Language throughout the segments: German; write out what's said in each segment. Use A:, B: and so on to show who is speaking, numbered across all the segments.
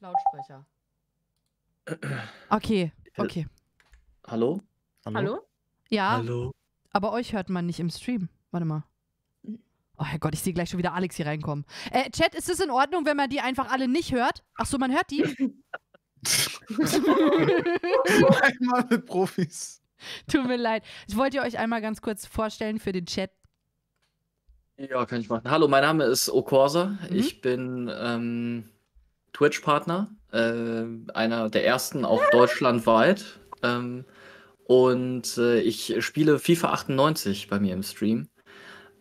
A: Lautsprecher. Okay, okay.
B: Hallo?
C: Hallo?
A: Ja,
B: Hallo?
A: aber euch hört man nicht im Stream. Warte mal. Oh Herrgott, ich sehe gleich schon wieder Alex hier reinkommen. Äh, Chat, ist es in Ordnung, wenn man die einfach alle nicht hört? Ach so, man hört die?
D: Einmal mit Profis.
A: Tut mir leid. Ich wollte euch einmal ganz kurz vorstellen für den Chat.
B: Ja, kann ich machen. Hallo, mein Name ist Okorsa.
A: Mhm.
B: Ich bin ähm, Twitch-Partner, äh, einer der ersten auch deutschlandweit. Ähm, und äh, ich spiele FIFA 98 bei mir im Stream.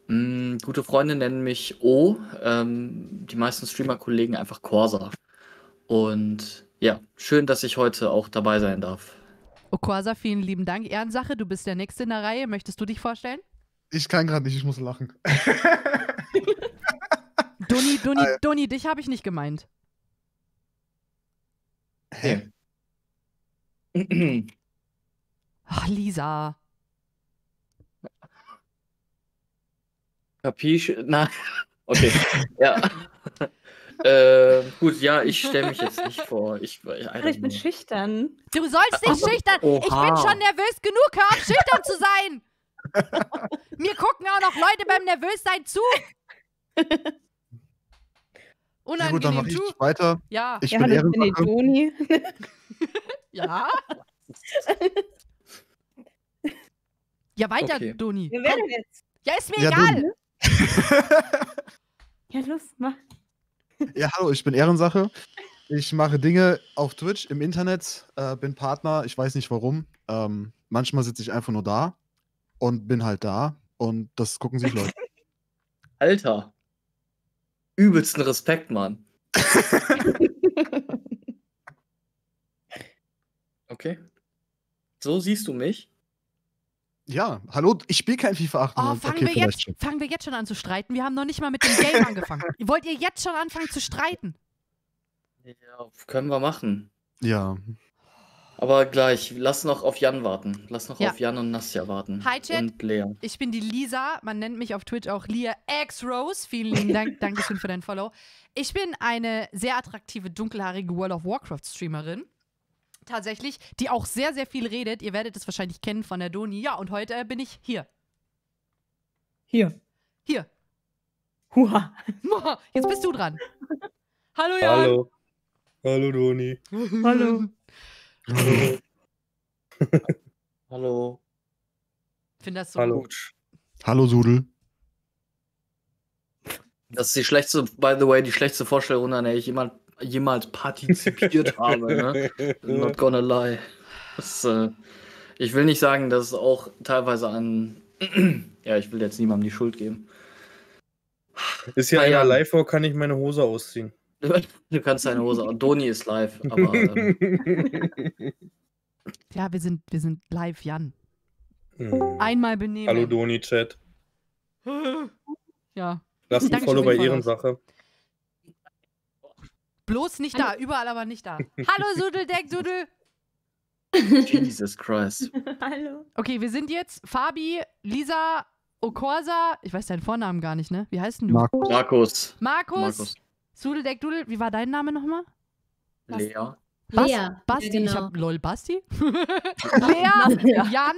B: Mm, gute Freunde nennen mich O, ähm, die meisten Streamer-Kollegen einfach Corsa. Und ja, schön, dass ich heute auch dabei sein darf.
A: Okorsa, vielen lieben Dank. Ehrensache, du bist der Nächste in der Reihe. Möchtest du dich vorstellen?
D: Ich kann gerade nicht, ich muss lachen.
A: Doni, Doni. Doni, dich habe ich nicht gemeint.
D: Hä?
A: Ach, Lisa.
B: Capiche? Na, okay. ja. äh, gut, ja, ich stelle mich jetzt nicht vor. Ich, I
C: Ach,
B: don't
C: ich bin schüchtern.
A: Du sollst nicht schüchtern. Ich bin
B: Oha.
A: schon nervös genug. Hör auf, schüchtern zu sein. Mir gucken auch noch Leute beim Nervössein zu.
D: Ja gut, dann
A: Unangenehm
D: mache ich weiter.
A: Ja,
D: Ich
C: ja,
D: bin.
C: Toni.
A: ja. Ja, weiter,
B: Okay.
A: Doni.
C: Wer wäre denn jetzt?
A: Ja, ist mir
D: Ja,
A: egal.
C: Ja, los, mach.
D: Ja, hallo, ich bin Ehrensache. Ich mache Dinge auf Twitch, im Internet, äh, bin Partner, ich weiß nicht warum. Ähm, manchmal sitze ich einfach nur da und bin halt da und das gucken sich Leute.
B: Alter. Übelsten Respekt, Mann. Okay. So siehst du mich?
D: Ja, hallo, ich spiele kein FIFA 8.
A: Oh, fangen, wir jetzt, fangen wir jetzt schon an zu streiten? Wir haben noch nicht mal mit dem Game angefangen. Wollt ihr jetzt schon anfangen zu streiten?
B: Ja, können wir machen.
D: Ja,
B: Aber gleich, lass noch auf Jan warten. Lass noch
A: Ja.
B: auf Jan und Nastja warten.
A: Hi, Chat.
B: Und Lea.
A: Ich bin die Lisa. Man nennt mich auf Twitch auch Lia X Rose. Vielen lieben Dank. Dankeschön für dein Follow. Ich bin eine sehr attraktive, dunkelhaarige World of Warcraft Streamerin. Tatsächlich, die auch sehr, sehr viel redet. Ihr werdet es wahrscheinlich kennen von der Doni. Ja, und heute äh, bin ich hier.
C: Hier.
A: Hier.
C: Huha.
A: Jetzt bist du dran. Hallo, Jan.
E: Hallo. Hallo, Doni.
C: Hallo.
E: Hallo.
B: Hallo.
A: Ich finde das so
E: Hallo.
B: Gut.
D: hallo Sudel.
B: Das ist die schlechteste, by the way, die schlechteste Vorstellung, an der ich jemand, jemals partizipiert habe. Ne? Not gonna lie. Das, äh, ich will nicht sagen, dass es auch teilweise an. ja, ich will jetzt niemandem die Schuld geben.
E: Ist hier
B: Ah, ja.
E: einer live vor, kann ich meine Hose ausziehen.
B: Du kannst deine Hose. Doni ist live, aber. Ähm,
A: Ja, wir sind, wir sind live, Jan.
E: Hm.
A: Einmal benehmen.
E: Hallo, Doni-Chat.
A: Ja.
E: Lasst ein Follow bei. Ehrensache.
A: Bloß nicht da, überall aber nicht da. Hallo, Sudeldeck, Sudel.
B: Jesus Christ.
C: Hallo.
A: Okay, wir sind jetzt Fabi, Lisa, Okorsa. Ich weiß deinen Vornamen gar nicht, ne? Wie heißt denn du?
D: Markus.
B: Markus.
A: Markus,
B: Markus.
A: Sudeldeck, Dudel. Wie war dein Name nochmal?
B: Lea.
A: Bas-
F: Lea.
A: Basti.
F: Ja,
A: Ich
F: genau.
A: hab lol, Basti. Lea, Jan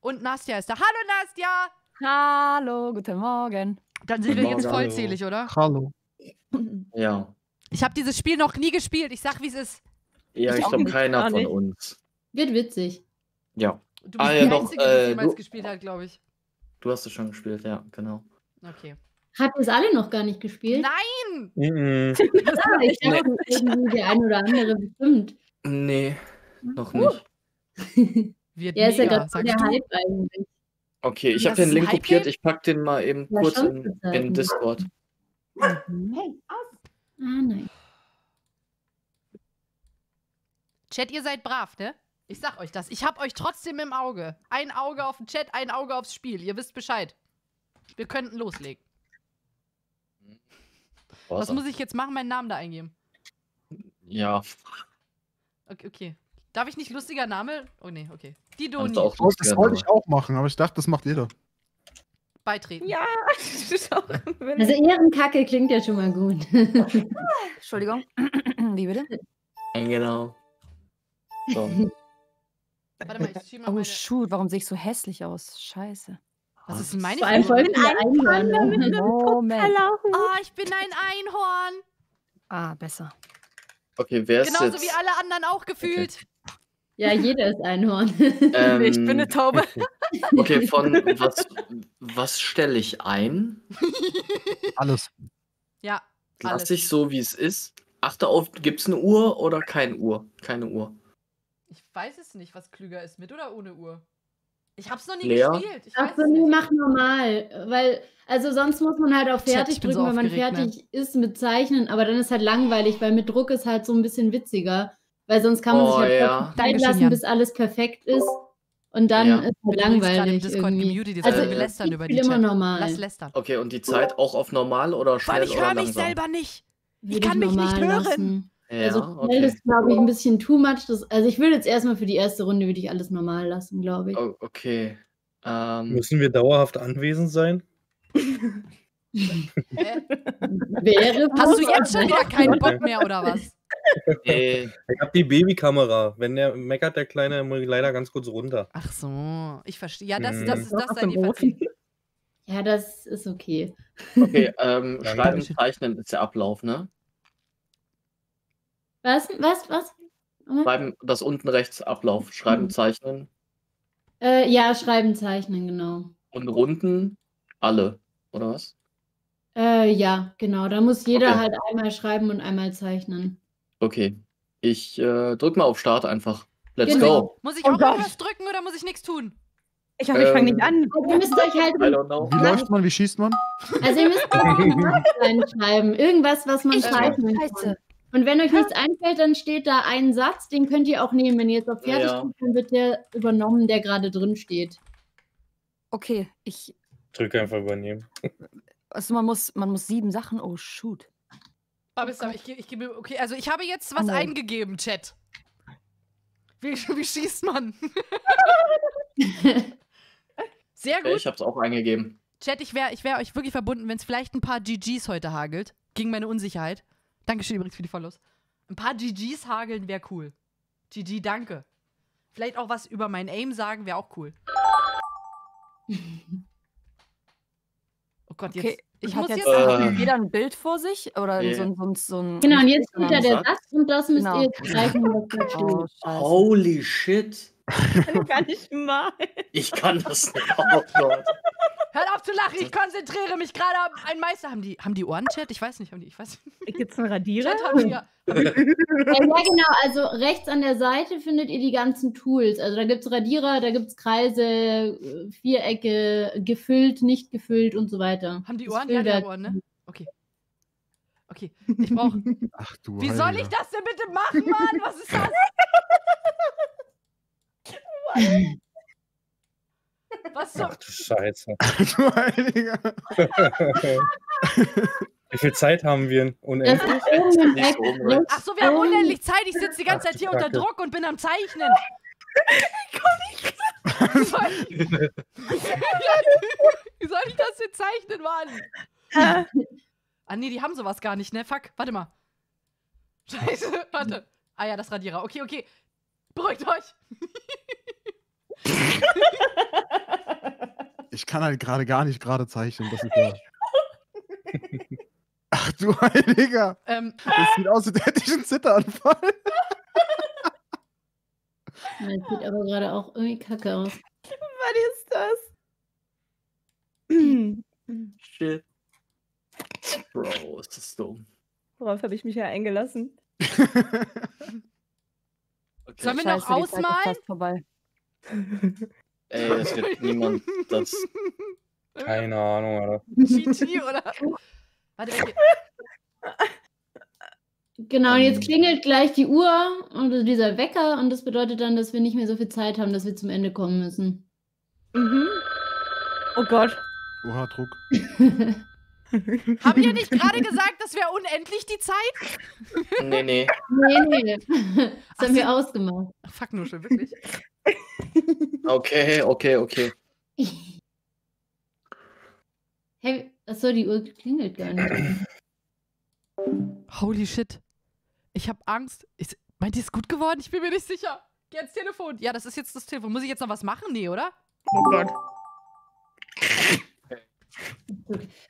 A: und Nastja ist da. Hallo, Nastja.
G: Hallo, guten Morgen.
A: Dann sind wir jetzt
B: Morgen.
A: vollzählig, oder?
D: Hallo.
B: Ja.
A: Ich habe dieses Spiel noch nie gespielt. Ich sag, wie es ist.
B: Ja,
C: Ich
B: ich glaube, keiner von
C: nicht.
B: uns.
F: Wird witzig.
B: Ja.
A: Du bist
B: Ah,
A: die
B: ja, doch,
A: Einzige, die
B: äh,
A: jemals
B: du-
A: gespielt hat, glaube ich.
B: Du hast es schon gespielt, ja, genau.
A: Okay.
F: Habt ihr es alle noch gar nicht gespielt?
A: Nein!
E: Mhm.
F: Ah, ich dachte, irgendwie der ein oder andere bestimmt.
B: Nee, noch nicht.
A: Wird
F: Ja, ist ja
A: mega,
F: gerade der
A: du.
F: Hype eigentlich.
B: Okay, ich habe den Link kopiert.
A: Hype-Game?
B: Ich pack den mal eben
F: Ja,
B: kurz in, in Discord.
F: Mhm. Ah, nein.
A: Chat, ihr seid brav, ne? Ich sag euch das. Ich hab euch trotzdem im Auge. Ein Auge auf den Chat, ein Auge aufs Spiel. Ihr wisst Bescheid. Wir könnten loslegen. Was muss ich jetzt machen? Meinen Namen da eingeben.
B: Ja,
A: Okay, okay. Darf ich nicht lustiger Name? Oh nee, okay. Die Doni.
B: kannst du auch
D: Das wollte ich auch machen, aber ich dachte, das macht jeder.
A: beitreten.
C: Ja,
F: Also Ehrenkacke klingt ja schon mal gut.
G: Entschuldigung. Wie bitte?
B: Genau. So.
A: Warte mal, ich schiebe mal
G: Oh,
A: meine...
G: shoot, warum sehe ich so hässlich aus? Scheiße.
A: Was ist denn meine
F: Vor allem
A: Figur?
F: voll viele Einhörner.
G: Moment.
C: verlaufen.
A: Ah, ich bin ein Einhorn.
G: Ah, besser.
B: Okay, wer ist
A: Genauso
B: jetzt?
A: wie alle anderen auch gefühlt.
F: Ja, jeder ist Einhorn.
B: Ähm,
G: ich bin eine Taube.
B: Okay, von was, was stelle ich ein?
D: Alles.
A: Ja, alles.
B: Lass ich so, wie es ist. Achte auf, gibt es eine Uhr oder keine Uhr? Keine Uhr.
A: Ich weiß es nicht, was klüger ist, mit oder ohne Uhr. Ich hab's noch nie
B: Lea?
A: gespielt. Ich
F: Ach
A: weiß
F: so,
A: es
F: nee,
A: nicht.
F: mach normal. Weil, also sonst muss man halt auf
A: Chat,
F: fertig
A: ich bin so
F: drücken, wenn man
A: ne?
F: fertig ist mit Zeichnen, aber dann ist halt langweilig, weil mit Druck ist halt so ein bisschen witziger. Weil sonst kann man
B: Oh,
F: sich halt
B: ja.
F: Zeit lassen,
A: Jan.
F: bis alles perfekt ist. Und dann
B: Ja.
F: ist halt
A: im
F: langweilig. Irgendwie.
A: gemutet,
F: Also,
A: wir lästern
F: ich
A: über die
F: immer
A: Chat.
F: normal.
A: Lass lästern.
B: Okay, und die Zeit auch auf normal oder schnell
A: Weil ich höre mich
B: langsam?
A: selber nicht.
F: Würde
A: kann mich nicht hören.
F: lassen.
B: Ja,
F: also schnell
B: okay.
F: ist, glaube ich, ein bisschen too much. Das, also ich würde jetzt erstmal für die erste Runde würde ich alles normal lassen, glaube ich.
B: O- okay. Ähm,
E: Müssen wir dauerhaft anwesend sein?
A: Hä?
F: Wäre
A: Hast du jetzt schon wieder keinen Bock mehr oder was?
B: nee,
E: Ich habe die Babykamera. Wenn der meckert, der Kleine muss ich leider ganz kurz runter.
A: Ach so, ich verstehe. Ja, das,
E: Mhm.
A: das ist das
C: Ofen.
A: verziehen.
F: Ja, das ist okay.
B: okay. Ähm, schreiben, zeichnen ist der Ablauf, ne?
F: Was? Was? Was?
B: Schreiben, das unten rechts Ablauf. Schreiben,
F: Mhm.
B: zeichnen.
F: Äh, ja, schreiben, zeichnen, genau.
B: Und Runden alle, oder was?
F: Äh, ja, genau. Da muss jeder
B: Okay.
F: halt einmal schreiben und einmal zeichnen.
B: Okay. Ich äh, drück mal auf Start einfach. Let's
F: Genau.
B: go.
A: Muss ich
C: Oh
A: auch
C: Gott.
A: irgendwas drücken oder muss ich nichts tun?
C: Ich hoffe, ich fange
B: Ähm,
C: nicht an.
F: Also ihr müsst euch halt.
D: Wie läuft man? Wie schießt man?
F: also ihr müsst euch reinschreiben. Irgendwas, was man
G: Ich-
F: zeichnen kann. Und wenn euch nichts einfällt, dann steht da ein Satz, den könnt ihr auch nehmen. Wenn ihr jetzt auf fertig
B: Ja.
F: drückt, dann wird der übernommen, der gerade drin steht.
G: Okay, ich.
E: Drück einfach übernehmen.
G: Also man muss, man muss sieben Sachen. Oh shoot.
A: Aber ich, ich, ich gebe, okay, also ich habe jetzt was
G: Oh
A: eingegeben, Chat. Wie, wie schießt man? Sehr gut.
B: ich hab's auch eingegeben.
A: Chat, ich wäre ich wär euch wirklich verbunden, wenn es vielleicht ein paar GGs heute hagelt. Gegen meine Unsicherheit. Dankeschön übrigens für die Follows. Ein paar GGs hageln wäre cool. GG, danke. Vielleicht auch was über mein Aim sagen wäre auch cool. Oh Gott,
G: Okay.
A: jetzt. Ich
G: Hat
A: muss
G: jetzt
A: jetzt.
B: Äh.
G: jeder ein Bild vor sich? Oder
B: Nee.
G: so, ein- so, ein- so ein.
F: Genau, und jetzt steht da der Satz und das müsst
G: Genau.
F: ihr jetzt zeichnen, was da steht.
G: Oh.
B: Holy shit.
C: Ich kann gar nicht mal.
B: Ich kann das nicht. Oh Gott.
A: Hört auf zu lachen, ich konzentriere mich gerade auf einen Meister. Haben die, haben die Ohren, Chat? Ich weiß nicht, haben die, ich weiß nicht.
C: Gibt es einen Radierer?
A: Chat haben die ja.
F: Ja, genau. Also rechts an der Seite findet ihr die ganzen Tools. Also da gibt es Radierer, da gibt es Kreise, Vierecke, gefüllt, nicht gefüllt und so weiter.
A: Haben die Ohren? Ja, die haben Ohren, ne? Okay. Okay, ich brauche.
D: Ach du
A: Wie soll ich
D: Heiliger.
A: das denn bitte machen, Mann? Was ist das? Was zum.
E: Ach du Scheiße.
D: Du Heiliger.
E: Wie viel Zeit haben wir? Unendlich?
B: Nicht so.
A: Ach so, wir haben unendlich Zeit. Ich sitze die ganze
E: Ach,
A: Zeit hier unter. Druck und bin am Zeichnen. Wie soll ich, Wie soll ich das denn zeichnen, Mann? Ah, nee, die haben sowas gar nicht, ne? Fuck, warte mal. Scheiße, warte. Ah ja, das Radierer. Okay, okay. Beruhigt euch.
D: Ich kann halt gerade gar nicht gerade zeichnen. Das ist ja. Ach du Heiliger.
A: Ähm,
D: Das sieht aus, als hätte ich einen Zitteranfall.
F: Das sieht aber gerade auch irgendwie kacke aus.
C: Was ist das?
B: Shit. Bro, ist das dumm.
C: Worauf habe ich mich ja eingelassen?
B: Okay.
A: Sollen wir noch
G: Scheiße, ist
A: ausmalen?
B: Ey, das wird niemand. Das.
E: Keine Ahnung, Alter.
A: GG, oder? Warte, welche?
F: Genau, und jetzt
B: Ähm.
F: klingelt gleich die Uhr und dieser Wecker und das bedeutet dann, dass wir nicht mehr so viel Zeit haben, dass wir zum Ende kommen müssen.
C: Mhm. Oh Gott.
D: Oha, Druck.
A: Haben wir nicht gerade gesagt, das wäre unendlich die Zeit?
B: Nee, nee.
F: Nee, nee. Das
A: Ach,
F: haben wir ausgemacht.
A: Ach, fuck, nur schon, wirklich.
B: Okay, okay, okay.
F: Hey, achso, die Uhr klingelt gar nicht.
A: Holy shit. Ich habe Angst. Ist, meint ihr, ist gut geworden? Ich bin mir nicht sicher. Geh ans Telefon. Ja, das ist jetzt das Telefon. Muss ich jetzt noch was machen? Nee, oder?
C: Oh Gott.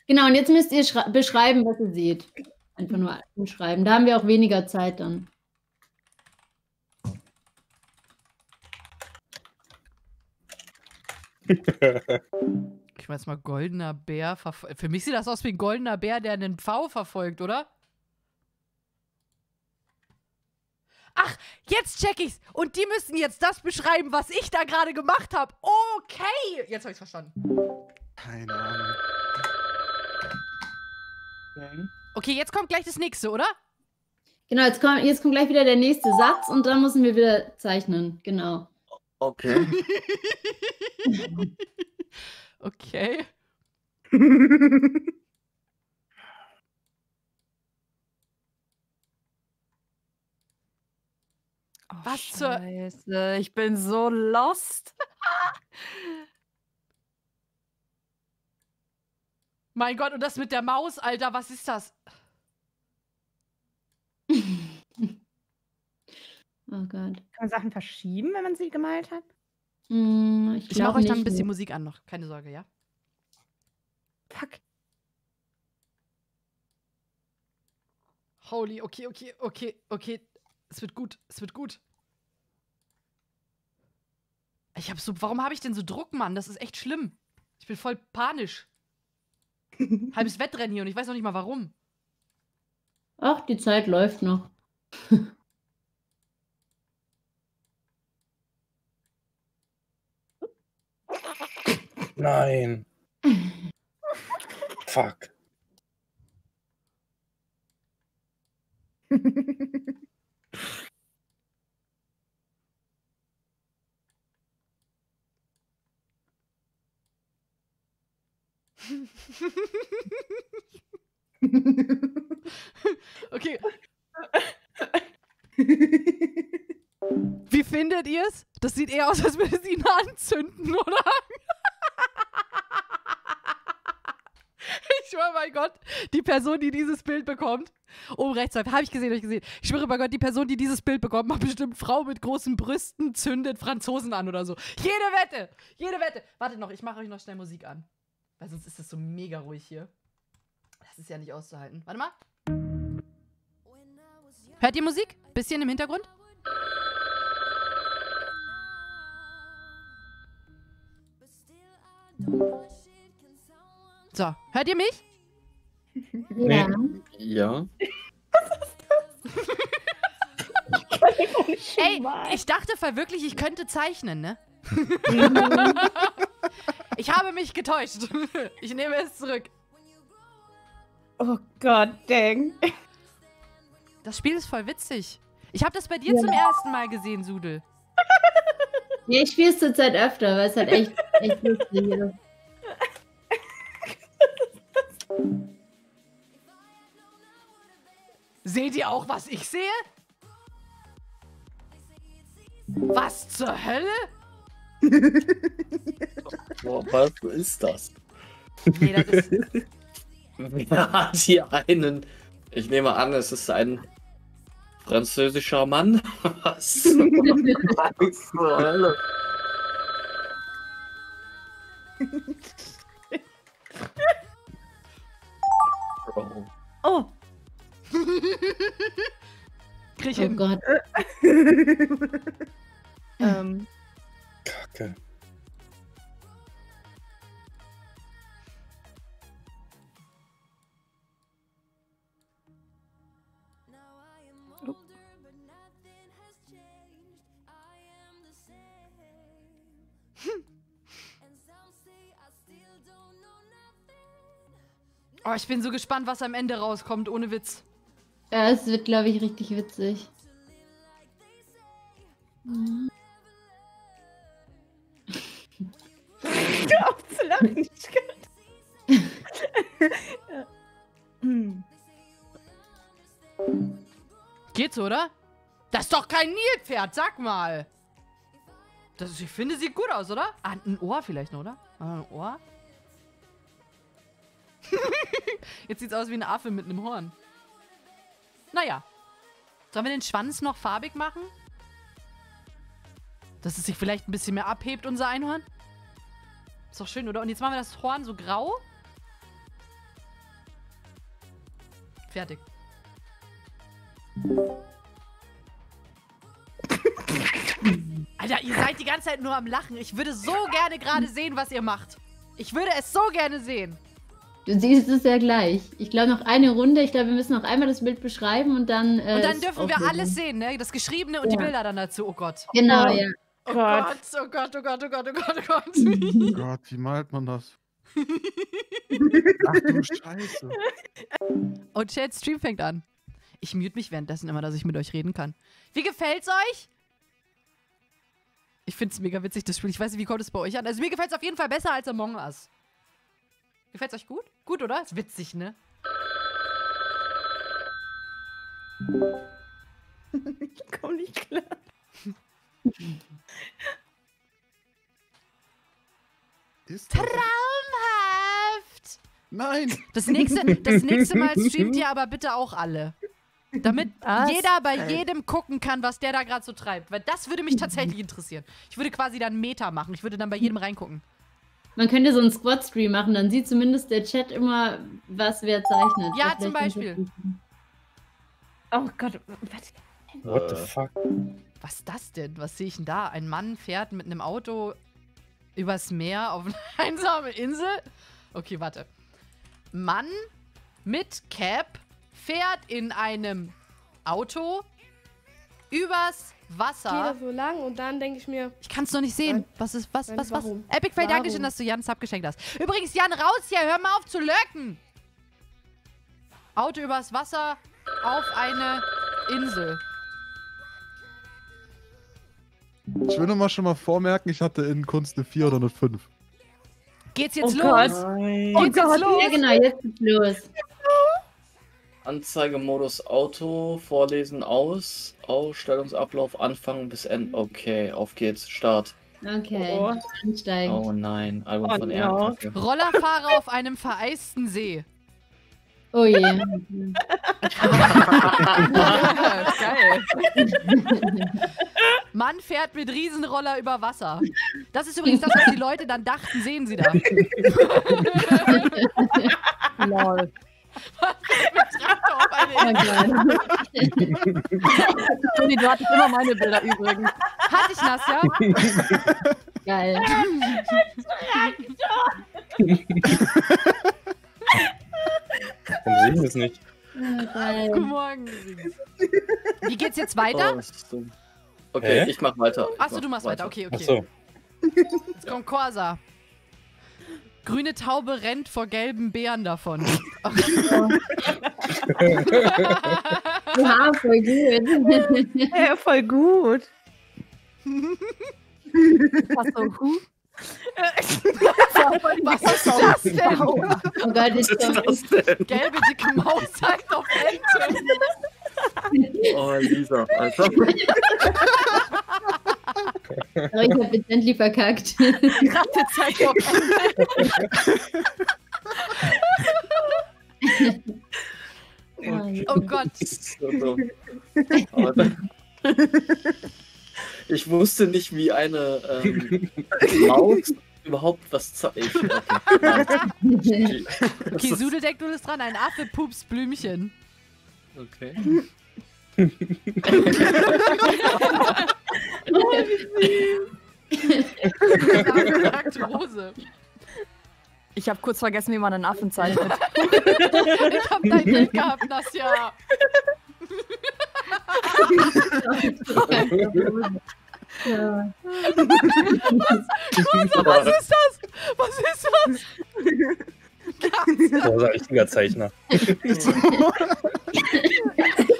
F: Genau, und jetzt müsst ihr beschreiben, was ihr seht. Einfach nur schreiben. Da haben wir auch weniger Zeit dann.
A: Ich weiß mal, goldener Bär. verfol- Für mich sieht das aus wie ein goldener Bär, der einen Pfau verfolgt, oder? Ach, jetzt check ich's. Und die müssen jetzt das beschreiben, was ich da gerade gemacht habe. Okay. Jetzt habe ich's verstanden.
D: Keine Ahnung.
A: Okay, jetzt kommt gleich das nächste, oder?
F: Genau, jetzt kommt, jetzt kommt gleich wieder der nächste Satz und dann müssen wir wieder zeichnen. Genau.
B: Okay.
A: Okay.
G: Oh,
A: Was zur-
G: Scheiße, ich bin so lost.
A: Mein Gott, und das mit der Maus, Alter, was ist das?
F: oh Gott.
C: Kann man Sachen verschieben, wenn man sie gemalt hat?
F: Hm, ich
A: Ich mache euch dann ein
F: nicht,
A: bisschen
F: ne.
A: Musik an noch. Keine Sorge, ja?
C: Fuck.
A: Holy, okay, okay, okay, okay. Es wird gut, es wird gut. Ich hab so, warum habe ich denn so Druck, Mann? Das ist echt schlimm. Ich bin voll panisch. Halbes Wettrennen hier und ich weiß noch nicht mal warum.
F: Ach, die Zeit läuft noch.
E: Nein. Fuck.
A: Okay. Wie findet ihr es? Das sieht eher aus, als würde es ihn anzünden, oder? Ich schwöre bei Gott, die Person, die dieses Bild bekommt, oben rechts, habe ich gesehen, habe ich gesehen. Ich schwöre bei Gott, die Person, die dieses Bild bekommt, macht bestimmt Frau mit großen Brüsten, zündet Franzosen an oder so. Jede Wette, jede Wette. Wartet noch, ich mache euch noch schnell Musik an. Weil sonst ist es so mega ruhig hier. Das ist ja nicht auszuhalten. Warte mal. Hört ihr Musik? Bisschen im Hintergrund? So, hört ihr mich?
F: Ja.
B: Ja.
A: Ey, ich dachte voll wirklich, ich könnte zeichnen, ne? ich habe mich getäuscht. Ich nehme es zurück.
C: Oh Gott, dang.
A: Das Spiel ist voll witzig. Ich habe das bei dir zum ersten Mal gesehen, Sudel.
F: Ja, ich spiele es zurzeit öfter, weil es halt echt, echt lustig ist.
A: Seht ihr auch, was ich sehe? Was zur Hölle?
B: Boah, was ist das?
A: Nee, das ist.
B: Wer hat hier einen? Ich nehme an, es ist ein französischer Mann. Was? Was zur Hölle? Bro.
C: Oh.
A: Krieg ich
F: Oh
A: hin.
F: Gott.
C: ähm,
E: Kacke.
A: Oh, ich bin so gespannt, was am Ende rauskommt, ohne Witz.
F: Ja, es wird, glaube ich, richtig witzig. Mhm.
C: hör auf zu lachen. Ich kann- Ja. Hm.
A: Geht's, oder? Das ist doch kein Nilpferd, sag mal. Das, ist- ich finde, sieht gut aus, oder? Ah, ein Ohr vielleicht noch, oder? Ah, ein Ohr? Jetzt sieht's aus wie ein Affe mit einem Horn. Naja. Sollen wir den Schwanz noch farbig machen? Dass es sich vielleicht ein bisschen mehr abhebt, unser Einhorn? Ist doch schön, oder? Und jetzt machen wir das Horn so grau. Fertig. Alter, ihr seid die ganze Zeit nur am Lachen. Ich würde so gerne gerade sehen, was ihr macht. Ich würde es so gerne sehen.
F: Du siehst es ja gleich. Ich glaube, noch eine Runde. Ich glaube, wir müssen noch einmal das Bild beschreiben und dann. Äh,
A: Und dann dürfen wir alles sehen, ne? Das Geschriebene und die
F: Ja.
A: Bilder dann dazu. Oh Gott.
F: Genau,
C: Oh.
F: ja.
A: Oh
C: Gott.
A: Gott, oh Gott, oh Gott, oh Gott, oh Gott, oh Gott.
D: Oh Gott, wie malt man das? Ach du Scheiße.
A: Und Chat Stream fängt an. Ich mute mich währenddessen immer, dass ich mit euch reden kann. Wie gefällt's euch? Ich find's mega witzig, das Spiel. Ich weiß nicht, wie kommt es bei euch an? Also mir gefällt's auf jeden Fall besser als Among Us. Gefällt's euch gut? Gut, oder? Ist witzig, ne?
C: Ich komm nicht klar.
D: Ist das?
A: Traumhaft!
D: Nein!
A: Das nächste, das nächste Mal streamt ihr aber bitte auch alle. Damit
G: Was?
A: jeder bei jedem gucken kann, was der da gerade so treibt. Weil das würde mich tatsächlich interessieren. Ich würde quasi dann Meta machen. Ich würde dann bei jedem reingucken.
F: Man könnte so einen Squad-Stream machen, dann sieht zumindest der Chat immer, was wer zeichnet.
A: Ja, zum Beispiel.
C: Oh Gott, was?
E: What the
B: Äh.
E: fuck?
A: Was ist das denn? Was sehe ich denn da? Ein Mann fährt mit einem Auto übers Meer auf eine einsame Insel? Okay, warte. Mann mit Cap fährt in einem Auto übers
H: gehe
A: Wasser.
H: da so lang und dann denke ich mir,
A: Ich kann es noch nicht sehen.
H: Nein.
A: Was ist, was,
H: Nein,
A: was, was?
H: warum?
A: Epic Fail? Dankeschön, dass du Jan Sub geschenkt hast. Übrigens, Jan, raus hier, hör mal auf zu löcken. Auto übers Wasser auf eine Insel.
D: Ich will nur mal schon mal vormerken, ich hatte in Kunst eine 4 oder eine 5.
A: Geht's jetzt
C: Oh
A: los?
C: Gott.
A: Geht's jetzt los?
F: Ja, genau, jetzt geht's los.
B: Anzeigemodus Auto, Vorlesen aus, Ausstellungsablauf Anfang bis Ende. Okay, auf geht's, Start.
F: Okay,
C: Oh.
F: ansteigen.
B: Oh nein, Album
C: Oh
B: von
C: no.
A: Rollerfahrer auf einem vereisten See.
F: Oh je.
G: Geil.
A: Mann fährt mit Riesenroller über Wasser. Das ist übrigens das, was die Leute dann dachten, sehen sie da.
G: Lol. Toni, du hattest immer meine Bilder übrigens.
A: Hatte ich nass, ja?
F: Geil.
E: Warum sehe ich das nicht?
F: Oh, geil.
A: Guten Morgen. Wie geht's jetzt weiter?
B: Oh, das ist dumm. Okay,
E: Hä?
B: ich mach weiter.
A: Achso, du machst weiter. Okay, okay.
E: Achso.
A: Jetzt kommt Corsa. Grüne Taube rennt vor gelben Bären davon.
F: Ja, voll gut.
C: Ja, voll gut.
G: Was so, huh?
A: Was ist das denn?
F: Oh Gott, ich
B: Was ist das denn?
A: Gelbe dicke Maus zeigt auf Ente.
B: Oh, Lisa, Alter.
F: aber ich hab jetzt endlich verkackt.
G: Ratte zeigt auf
A: Oh Gott.
B: Das ist so dumm. Aber- Ich wusste nicht, wie eine ähm, Maus überhaupt was zeigt. Okay. ist-
A: Sudeldeck, du bist dran. Ein Affe pups Blümchen.
B: Okay.
A: Affe sagt Rose.
G: Ich habe kurz vergessen, wie man einen Affen zeichnet.
A: Ich hab dein Bild gehabt, Nasja.
F: Ja.
A: Was ist das? Was ist das?
E: So ein richtiger Zeichner.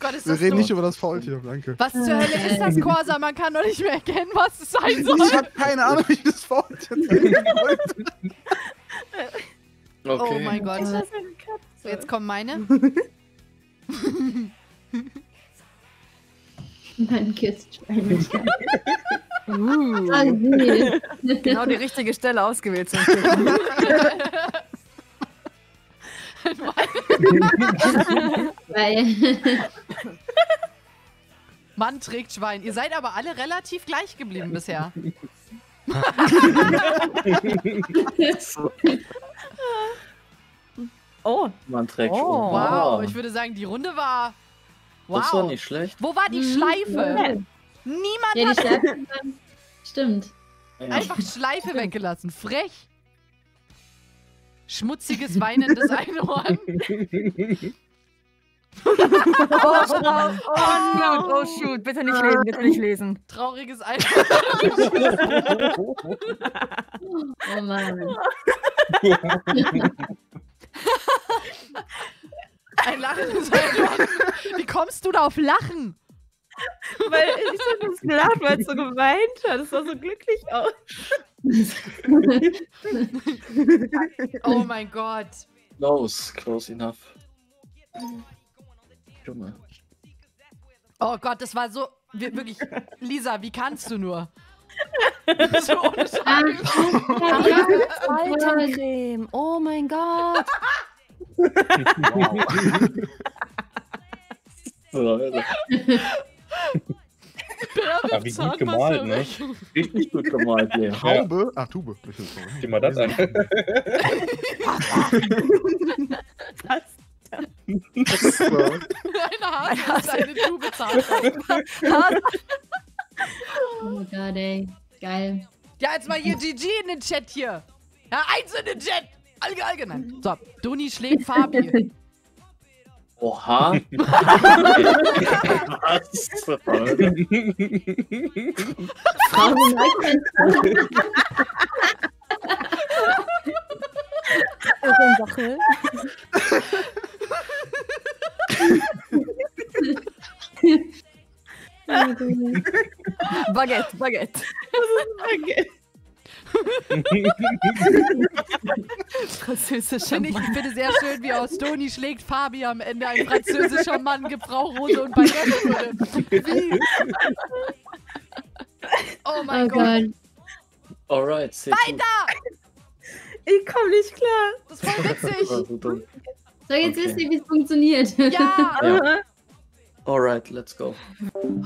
A: Gott, ist
D: Wir
A: das
D: reden
A: dumm.
D: nicht über das Faultier, danke.
A: Was zur Hölle ist das, Corsa? Man kann doch nicht mehr erkennen, was es sein soll.
D: Ich habe keine Ahnung, wie ich das Faultier zeigen sollte.
B: okay.
A: Oh mein Gott. So, jetzt kommen meine.
F: Mein Kistschwein.
G: Uh, genau die richtige Stelle ausgewählt.
A: Mann.
F: Weil,
A: Mann trägt Schwein. Ihr seid aber alle relativ gleich geblieben bisher.
C: Oh,
B: Man trägt
G: Oh.
B: schon.
A: Wow, ich würde sagen, die Runde war. Wow.
B: Das war nicht schlecht.
A: Wo war die
F: Mhm.
A: Schleife? Niemand
F: ja, die
A: hat
F: Schleife. Stimmt.
B: Ja.
A: einfach Schleife weggelassen. Frech. Schmutziges, weinendes Einhorn.
G: Oh, oh, shoot, oh shoot. Bitte nicht lesen, bitte nicht lesen.
A: Trauriges Einhorn.
F: Oh Mann.
A: Ein lachendes Einhorn. Wie kommst du da auf Lachen?
C: Weil ich hab das gelacht, weil es so geweint hat. Es sah so glücklich aus.
A: Oh mein Gott.
B: Close, close enough. Junge.
A: Oh Gott, das war so. wir- Wirklich. Lisa, wie kannst du nur? so ohne
F: Ah.
G: Faltencreme. Oh mein Gott.
B: So, Alter.
E: Ja, wie gut gemalt, ne?
B: Richtig gut gemalt, Lea.
D: Haube? Ach, Tube.
E: Sieh mal das an.
D: Das, äh,
A: Eine Hase ist eine Tube Zahnpasta.
F: Oh mein Gott, ey. Geil.
A: Ja, jetzt mal hier GG in den Chat hier. Ja, eins in den Chat. Allge, allgemein. So, Doni schlägt Fabi.
B: Oha. Was?
F: Frau Neumann.
G: Irrensache. Baguette, Baguette. Französischer
A: Finde ich,
G: Mann.
A: ich finde sehr schön, wie aus Doni schlägt Fabi am Ende ein französischer Mann Gebrauchhose und Baguette wurde. Wie? Oh mein
F: Oh
A: Gott.
B: Alright, C2.
A: Weiter!
C: Ich komm nicht klar.
A: Das ist voll
B: Das war
A: witzig.
B: So,
F: jetzt
B: Okay.
F: wisst ihr, wie es funktioniert.
A: Ja!
B: Ja. Alright, let's go.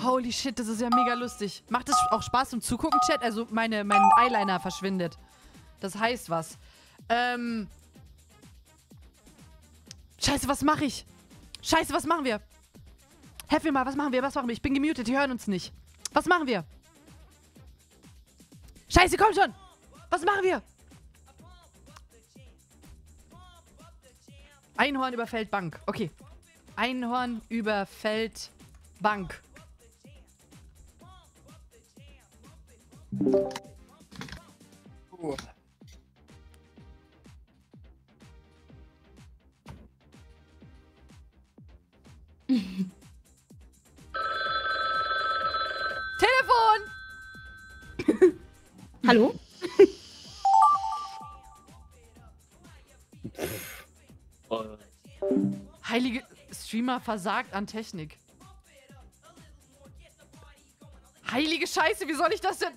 A: Holy shit, das ist ja mega lustig. Macht es auch Spaß zum Zugucken, Chat? Also meine, mein Eyeliner verschwindet. Das heißt was. Ähm. Scheiße, was mache ich? Scheiße, was machen wir? Helf mir mal, was machen wir? Was machen wir? Ich bin gemutet, die hören uns nicht. Was machen wir? Scheiße, komm schon! Was machen wir? Einhorn überfällt Bank. Okay. Einhorn überfällt Bank. Telefon!
C: Hallo?
B: Oh,
A: Heilige Streamer versagt an Technik. Heilige Scheiße, wie soll ich das denn?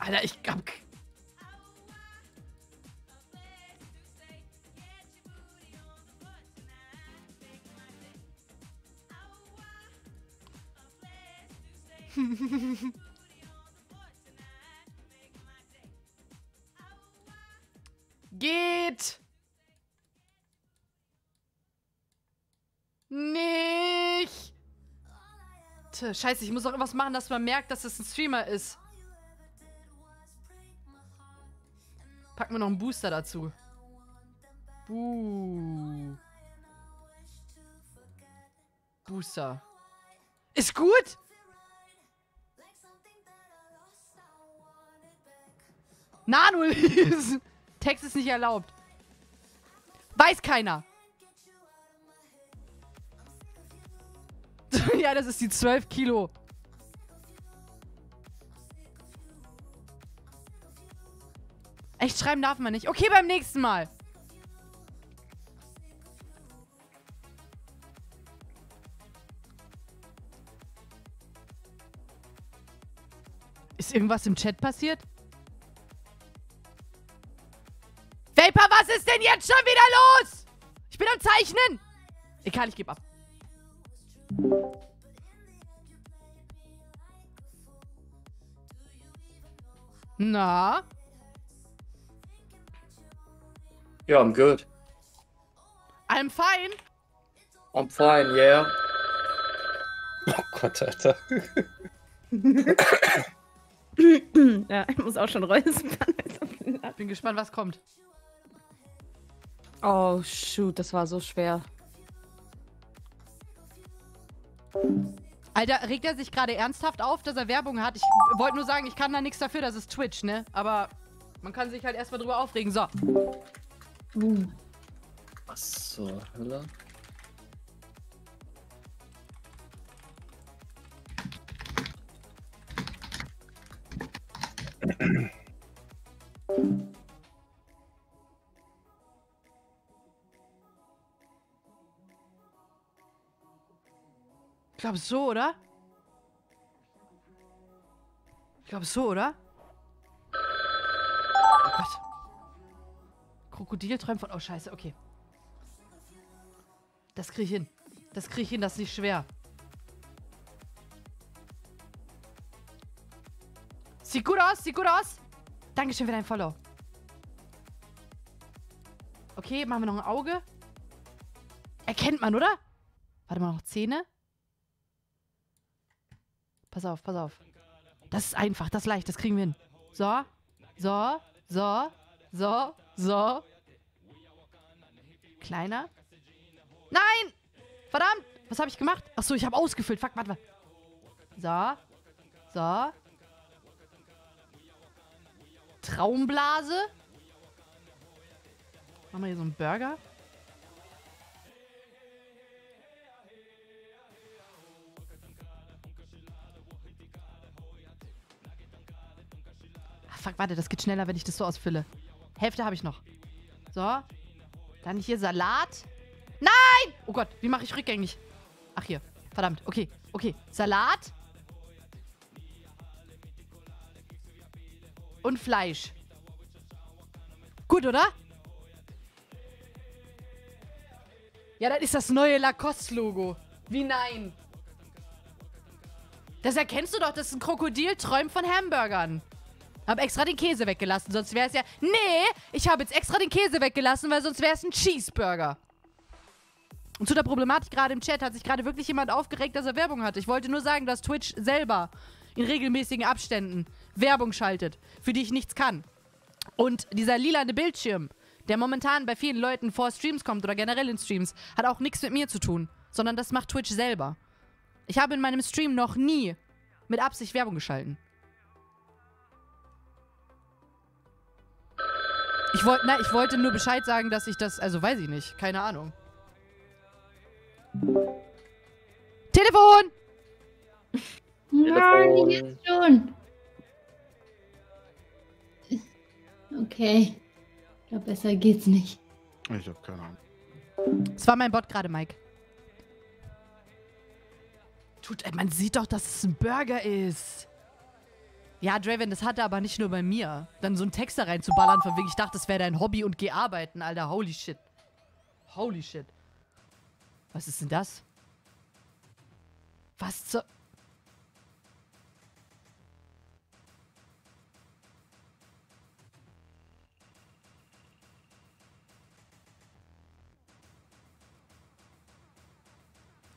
A: Alter, ich hab. Geht! Nicht! Tja, Scheiße, ich muss doch irgendwas machen, dass man merkt, dass es ein Streamer ist. Packen wir noch einen Booster dazu. Buh. Booster. Ist gut? Nano Text ist nicht erlaubt. Weiß keiner. ja, das ist die 12 Kilo. Echt schreiben darf man nicht. Okay, beim nächsten Mal. irgendwas im Chat passiert? Vapor, was ist denn jetzt schon wieder los? Ich bin am Zeichnen. Egal, ich gebe ab. Na?
B: Ja, I'm good.
A: I'm fine.
B: I'm fine, yeah.
E: Oh Gott, Alter.
C: ja, ich muss auch schon räuspern.
A: Bin gespannt, was kommt.
G: Oh, shoot, das war so schwer.
A: Alter, regt er sich gerade ernsthaft auf, dass er Werbung hat? Ich wollte nur sagen, ich kann da nichts dafür, das ist Twitch, ne? Aber man kann sich halt erstmal drüber aufregen. So.
F: Uh.
B: Was zur Hölle?
A: Glaube so, oder? Ich glaube so, oder? Oh Gott. Krokodil träumt von... Oh, scheiße, okay. Das krieg ich hin. Das krieg ich hin, das ist nicht schwer. Sieht gut aus, sieht gut aus. Dankeschön für dein Follow. Okay, machen wir noch ein Auge. Erkennt man, oder? Warte mal, noch Zähne. Pass auf, pass auf. Das ist einfach, das ist leicht, das kriegen wir hin. So, so, so, so, so. Kleiner. Nein! Verdammt! Was habe ich gemacht? Achso, ich habe ausgefüllt. Fuck, warte, warte. So. So. Traumblase. Machen wir hier so einen Burger. Fuck, warte, das geht schneller, wenn ich das so ausfülle. Hälfte habe ich noch. So. Dann hier Salat. Nein! Oh Gott, wie mache ich rückgängig? Ach, hier. Verdammt. Okay, okay. Salat. Und Fleisch. Gut, oder? Ja, das ist das neue Lacoste-Logo. Wie nein? Das erkennst du doch, das ist ein Krokodil träumt von Hamburgern. Hab extra den Käse weggelassen, sonst wäre es ja... Nee, ich habe jetzt extra den Käse weggelassen, weil sonst wäre es ein Cheeseburger. Und zu der Problematik gerade im Chat hat sich gerade wirklich jemand aufgeregt, dass er Werbung hat. Ich wollte nur sagen, dass Twitch selber in regelmäßigen Abständen Werbung schaltet, für die ich nichts kann. Und dieser lilane Bildschirm, der momentan bei vielen Leuten vor Streams kommt oder generell in Streams, hat auch nichts mit mir zu tun, sondern das macht Twitch selber. Ich habe in meinem Stream noch nie mit Absicht Werbung geschalten. Ich, wollt, na, ich wollte nur Bescheid sagen, dass ich das, also weiß ich nicht, keine Ahnung. Telefon!
F: Nein, jetzt schon. Okay. Ich glaube, besser geht's nicht.
D: Ich habe keine Ahnung.
A: Es war mein Bot gerade, Mike. Tut, ey, man sieht doch, dass es ein Burger ist. Ja, Draven, das hat er aber nicht nur bei mir. Dann so einen Text da reinzuballern, von wegen, ich dachte, das wäre dein Hobby und geh arbeiten, Alter. Holy shit. Holy shit. Was ist denn das? Was zur...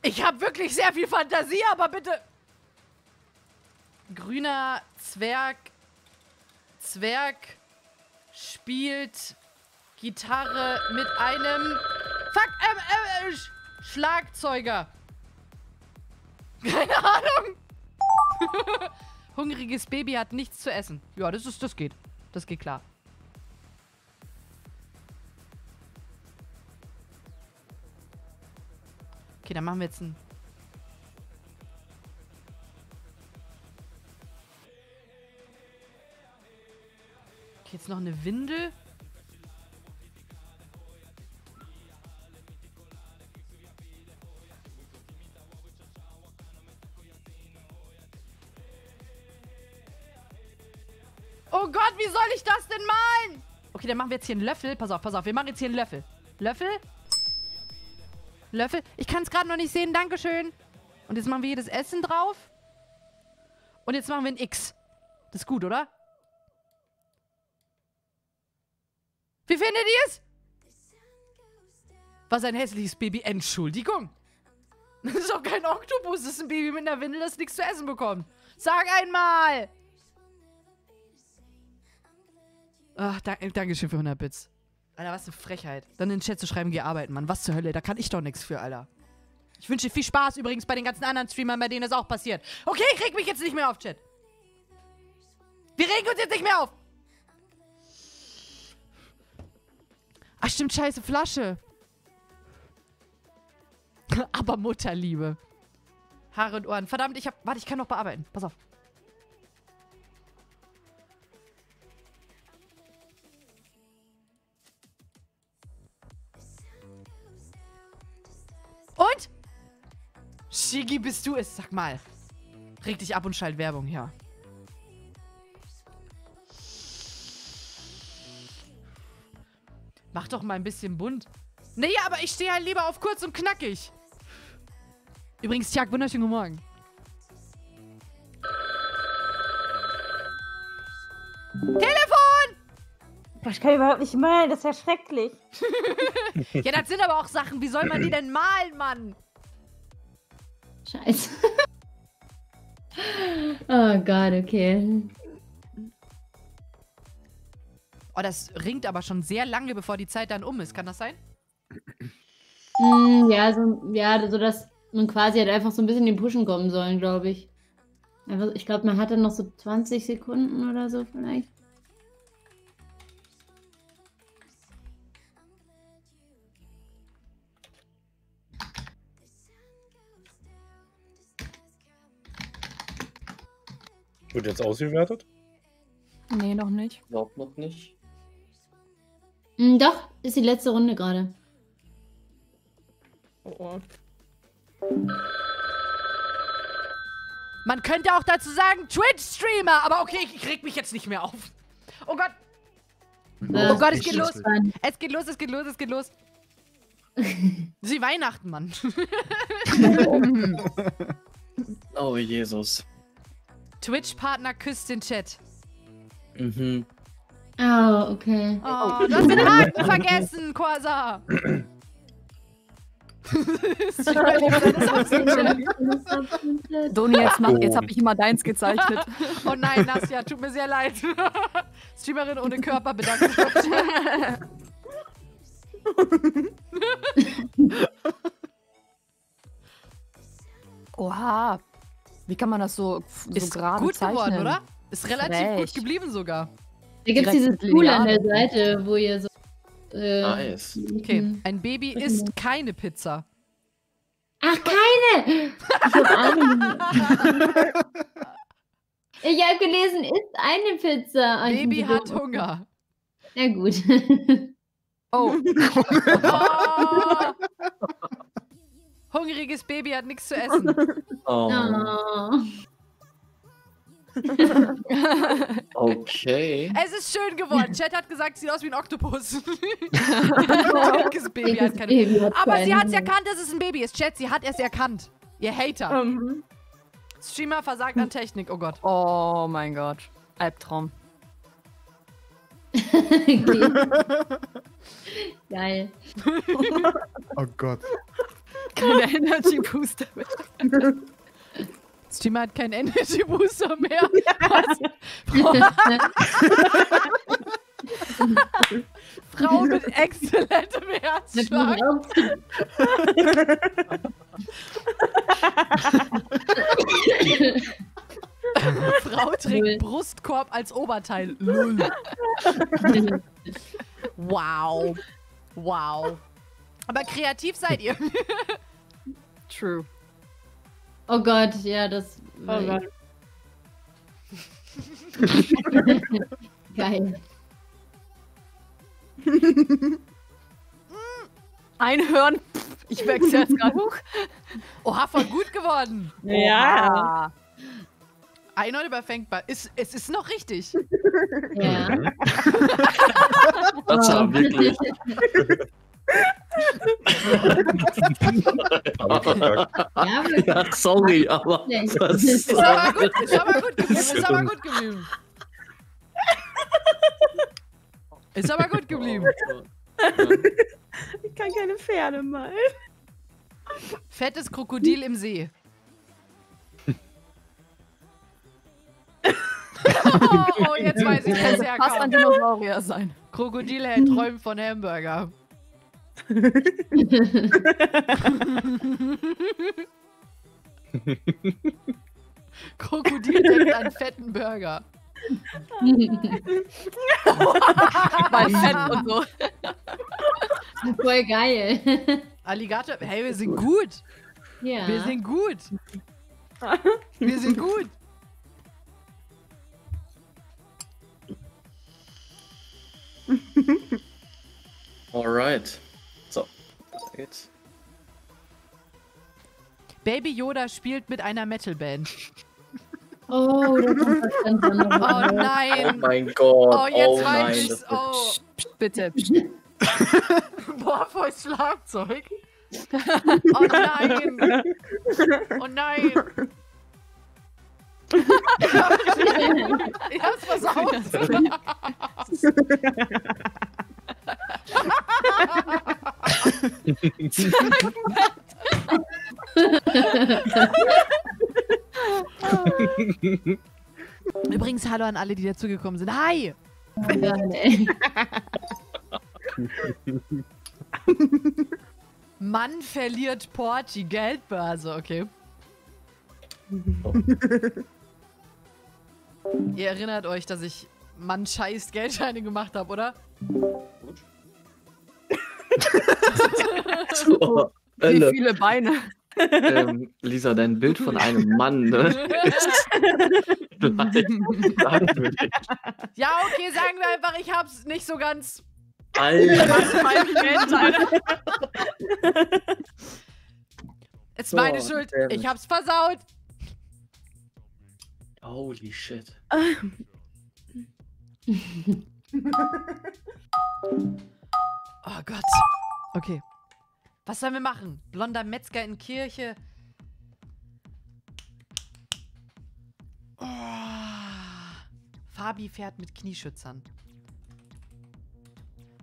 A: Ich habe wirklich sehr viel Fantasie, aber bitte... Grüner Zwerg... Zwerg spielt Gitarre mit einem... Fuck, ähm, äh, Sch Schlagzeuger. Keine Ahnung. Hungriges Baby hat nichts zu essen. Ja, das ist, das geht. Das geht klar. Okay, dann machen wir jetzt ein... Okay, jetzt noch eine Windel. ich das denn malen? Okay, dann machen wir jetzt hier einen Löffel. Pass auf, pass auf. Wir machen jetzt hier einen Löffel. Löffel. Löffel. Ich kann es gerade noch nicht sehen. Dankeschön. Und jetzt machen wir hier das Essen drauf. Und jetzt machen wir ein X. Das ist gut, oder? Wie findet ihr es? Was ein hässliches Baby. Entschuldigung. Das ist doch kein Oktopus. Das ist ein Baby mit einer Windel, das nichts zu essen bekommt. Sag einmal. Ach, da, Dankeschön für 100 Bits. Alter, was eine Frechheit. Dann in den Chat zu schreiben, geh arbeiten, Mann. Was zur Hölle? Da kann ich doch nichts für, Alter. Ich wünsche viel Spaß übrigens bei den ganzen anderen Streamern, bei denen das auch passiert. Okay, ich reg mich jetzt nicht mehr auf, Chat. Wir regen uns jetzt nicht mehr auf. Ach, stimmt, scheiße Flasche. Aber Mutterliebe. Haare und Ohren. Verdammt, ich hab... Warte, ich kann noch bearbeiten. Pass auf. Und? Shigi, bist du es? Sag mal. Reg dich ab und schalt Werbung, ja. Mach doch mal ein bisschen bunt. Nee, aber ich stehe halt lieber auf kurz und knackig. Übrigens, Tjag, wunderschönen guten Morgen. Telefon!
C: Das kann ich überhaupt nicht malen, das ist ja schrecklich.
A: Ja, das sind aber auch Sachen. Wie soll man die denn malen, Mann?
F: Scheiße. oh Gott, okay.
A: Oh, das ringt aber schon sehr lange, bevor die Zeit dann um ist. Kann das sein?
F: Hm, ja, so, ja, so dass man quasi halt einfach so ein bisschen in den Pushen kommen sollen, glaube ich. Einfach, ich glaube, man hatte noch so 20 Sekunden oder so vielleicht.
E: Wird jetzt ausgewertet?
G: Nee, noch nicht.
B: Überhaupt noch nicht.
F: Hm, doch, ist die letzte Runde gerade.
C: Oh, oh.
A: Man könnte auch dazu sagen, Twitch-Streamer. Aber okay, ich reg mich jetzt nicht mehr auf. Oh Gott,
F: Oh
A: Gott, es geht los. es geht los, es geht los, es geht los. Sie Weihnachten, Mann.
B: Oh, Jesus.
A: Twitch-Partner küsst den Chat.
B: Mhm.
F: Ah, okay.
A: Oh, du hast den Haken vergessen, Quasar.
G: Doni, jetzt, mach, jetzt
E: Oh.
G: habe ich immer deins gezeichnet.
A: Oh nein, Nasja, tut mir sehr leid. Streamerin ohne Körper bedankt Chat.
G: Oha. Wie kann man das so, so
A: Ist
G: gerade
A: gut
G: zeichnen?
A: geworden, oder? Ist relativ
G: Frech.
A: gut geblieben sogar.
F: Da gibt es dieses Tool an der. Seite, wo ihr so. Äh,
B: Nice.
A: Okay,
F: Mhm.
A: ein Baby isst keine Pizza.
F: Ach, keine! Ich habe gelesen, isst eine Pizza. Bin
A: Baby hat. Hunger.
F: Na gut.
G: Oh,
A: Oh. Hungriges Baby hat nichts zu essen.
B: Oh,
F: Oh.
B: Okay.
A: Es ist schön geworden. Chat hat gesagt, sieht aus wie ein Oktopus. Hungriges Baby hat keine
F: Baby hat
A: Aber sie hat es erkannt, dass es ein Baby ist. Chat, sie hat es erkannt. Ihr Hater.
C: Mhm.
A: Streamer versagt an Technik. Oh Gott.
G: oh mein Gott. Albtraum.
F: Geil.
D: Oh Gott.
G: Keine Energy Booster mehr.
A: Streamer hat keinen Energy Booster mehr. Was? Frau mit exzellentem Herzschlag. Frau trägt. Brustkorb als Oberteil. Lull. Wow. Wow. Aber kreativ seid ihr.
G: True.
F: Oh Gott, ja, das.
C: Oh Gott.
F: Geil.
G: Einhörn. Pff, ich wechsle jetzt gerade hoch.
A: Oha, voll gut geworden.
C: Ja.
G: Oha.
A: Einhornüberfängbar. Ist, es ist noch richtig.
F: Ja.
B: Das
F: Oh.
B: war wirklich.
F: Ja,
B: sorry, aber. Das
A: Ist aber gut, ist aber gut geblieben. Ist aber gut geblieben. Ist aber gut geblieben.
C: Ich kann keine Pferde mal.
A: Fettes Krokodil im See. oh, jetzt weiß ich, was
G: Fast ein. Dinosaurier sein.
A: Krokodil hält träumen von Hamburger. Krokodil denkt an fetten Burger.
G: Weil fett und so.
F: Voll geil.
A: Alligator, hey, wir sind gut.
F: ja.
A: Wir sind gut. Wir sind gut.
B: Alright. Geht's.
A: Baby Yoda spielt mit einer Metalband.
F: oh, das ist ganz.
A: Oh
B: Oh
A: nein.
B: mein Gott.
A: Oh, jetzt
B: oh
A: weiß
B: nein.
A: ich's.
B: das wird-
A: Oh.
G: Bitte.
A: Boah, voll Schlagzeug. Oh nein. Oh nein. Ich hab's versaut. Übrigens, hallo an alle, die dazugekommen sind. Hi!
F: Ja, nee.
A: Mann verliert Porti, Geldbörse, okay. Ihr erinnert euch, dass ich Mann scheiß Geldscheine gemacht habe, oder?
B: So,
G: Wie viele Beine.
B: ähm, Lisa, dein Bild von einem Mann, ne?
A: Ja, okay, sagen wir einfach, ich hab's nicht so ganz.
B: Alter.
G: Mein Geldscheine.
A: Ist meine
B: Oh,
A: Schuld. Ich hab's versaut.
B: Holy shit.
A: Oh Gott. Okay. Was sollen wir machen? Blonder Metzger in Kirche. Oh. Fabi fährt mit Knieschützern.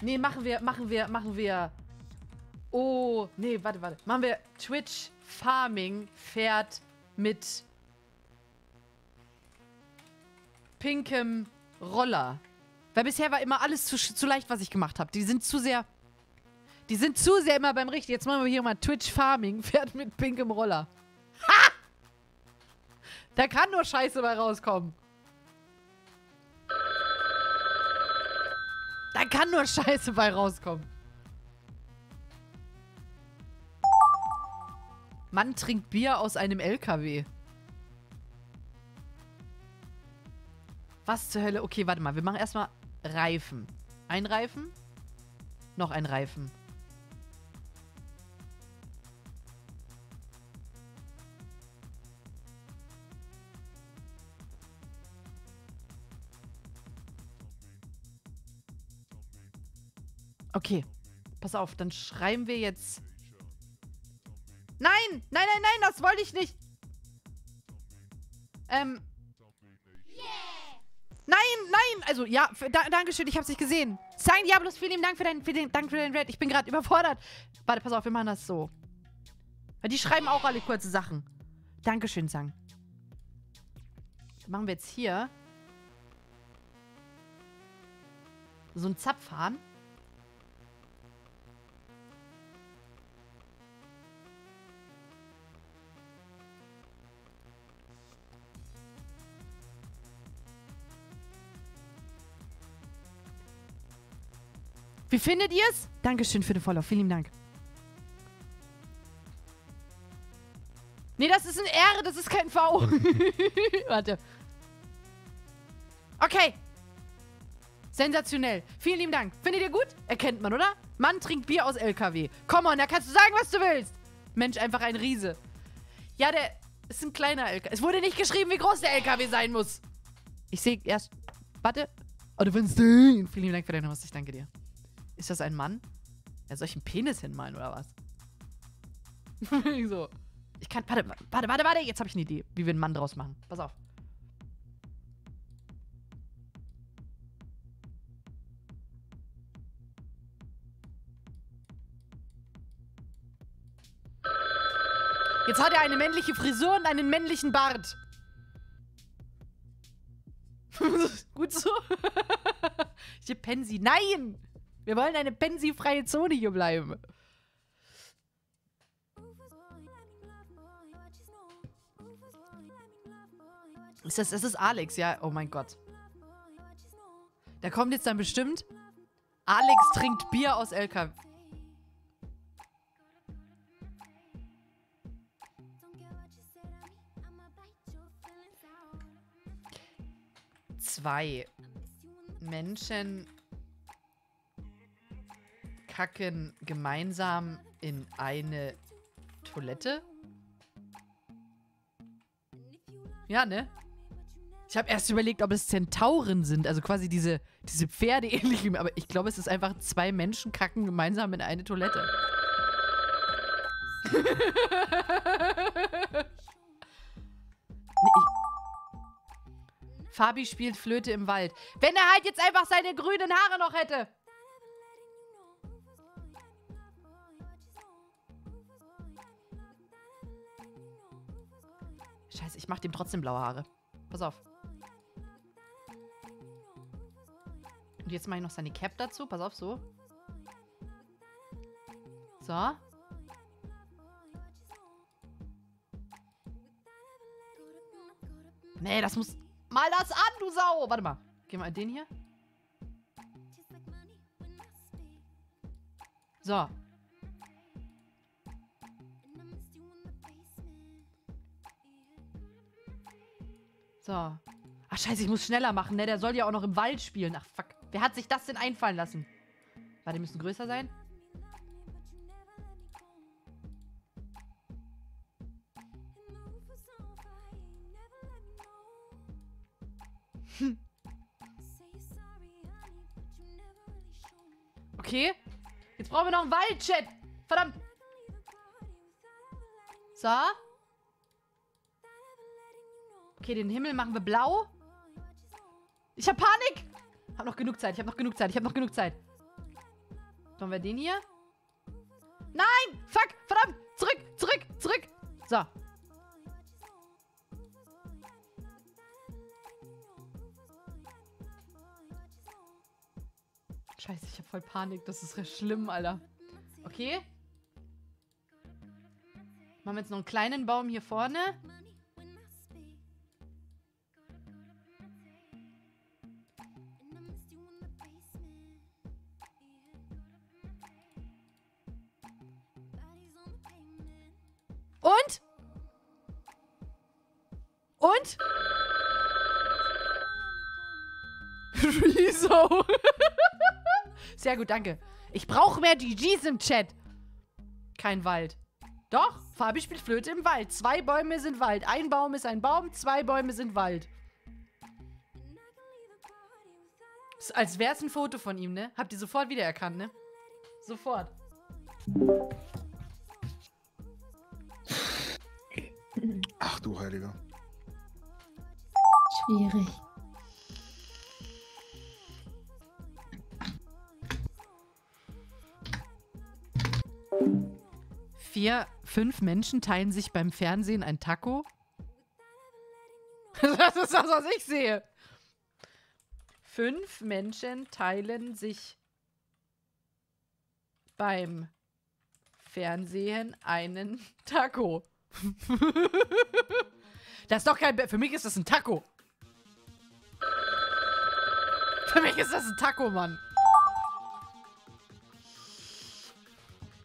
A: Nee, machen wir, machen wir, machen wir. Oh, nee, warte, warte. Machen wir Twitch Farming fährt mit pinkem Roller. Weil bisher war immer alles zu, zu leicht, was ich gemacht habe. Die sind zu sehr. Die sind zu sehr immer beim Richten. Jetzt machen wir hier mal Twitch Farming. Fährt mit pinkem Roller. Ha! Da kann nur Scheiße bei rauskommen. Da kann nur Scheiße bei rauskommen. Mann trinkt Bier aus einem LKW. Was zur Hölle? Okay, warte mal. Wir machen erstmal Reifen. Ein Reifen. Noch ein Reifen. Okay. Pass auf, dann schreiben wir jetzt. Nein! Nein, nein, nein, das wollte ich nicht! Ähm. Nein, nein! Also, ja, für, da, Dankeschön, ich hab's nicht gesehen. Sein Diablos, vielen lieben Dank für dein, für den, Dank für dein Red. Ich bin gerade überfordert. Warte, pass auf, wir machen das so. Weil die schreiben auch alle kurze Sachen. Dankeschön, Sang. Machen wir jetzt hier so einen Zapfhahn. Wie findet ihr es? Dankeschön für den Follow. Vielen lieben Dank. Nee, das ist ein R, das ist kein V. Warte. Okay. Sensationell. Vielen lieben Dank. Findet ihr gut? Erkennt man, oder? Mann trinkt Bier aus LKW. Komm on, da kannst du sagen, was du willst. Mensch, einfach ein Riese. Ja, der... Ist ein kleiner LKW. Es wurde nicht geschrieben, wie groß der LKW sein muss. Ich sehe erst. Warte. Oh, du findest den. Vielen Dank für deine Host. Ich danke dir. Ist das ein Mann? Ja, soll ich einen Penis hinmalen oder was? so. Ich kann. Warte, warte, warte, warte. Jetzt habe ich eine Idee, wie wir einen Mann draus machen. Pass auf. Jetzt hat er eine männliche Frisur und einen männlichen Bart. Gut so. Hier Pensi. Nein! Wir wollen eine Pensi-freie Zone hier bleiben. Ist das, das ist Alex, ja? Oh mein Gott. Da kommt jetzt dann bestimmt. Alex trinkt Bier aus LKW. Zwei Menschen kacken gemeinsam in eine Toilette. Ja, ne? Ich habe erst überlegt, ob es Zentauren sind, also quasi diese, diese Pferde ähnlichen, aber ich glaube, es ist einfach zwei Menschen kacken gemeinsam in eine Toilette. Nee, Fabi spielt Flöte im Wald. Wenn er halt jetzt einfach seine grünen Haare noch hätte. Ich mach dem trotzdem blaue Haare. Pass auf. Und jetzt mache ich noch seine Cap dazu. Pass auf, so. So. Nee, das muss... Mal das an, du Sau! Warte mal. Geh mal den hier. So. So. Ach, scheiße, ich muss schneller machen, ne? Der soll ja auch noch im Wald spielen. Ach, fuck. Wer hat sich das denn einfallen lassen? Warte, die müssen größer sein. Hm. Okay. Jetzt brauchen wir noch einen Waldchat. Verdammt. So. Okay, den Himmel machen wir blau. Ich hab Panik. Hab noch genug Zeit. Ich hab noch genug Zeit. Ich hab noch genug Zeit. Machen wir den hier? Nein! Fuck! Verdammt! Zurück! Zurück! Zurück! So. Scheiße, ich hab voll Panik. Das ist recht schlimm, Alter. Okay. Machen wir jetzt noch einen kleinen Baum hier vorne. Und? Wieso? Sehr gut, danke. Ich brauche mehr GGs im Chat. Kein Wald. Doch, Fabi spielt Flöte im Wald. Zwei Bäume sind Wald. Ein Baum ist ein Baum, zwei Bäume sind Wald. Als wäre es ein Foto von ihm, ne? Habt ihr sofort wiedererkannt, ne? Sofort.
D: Ach du Heiliger.
F: Schwierig.
A: Vier, fünf Menschen teilen sich beim Fernsehen ein Taco. das ist das, was ich sehe. Fünf Menschen teilen sich beim Fernsehen einen Taco. das ist doch kein. Be Für mich ist das ein Taco. Für mich ist das ein Taco, Mann.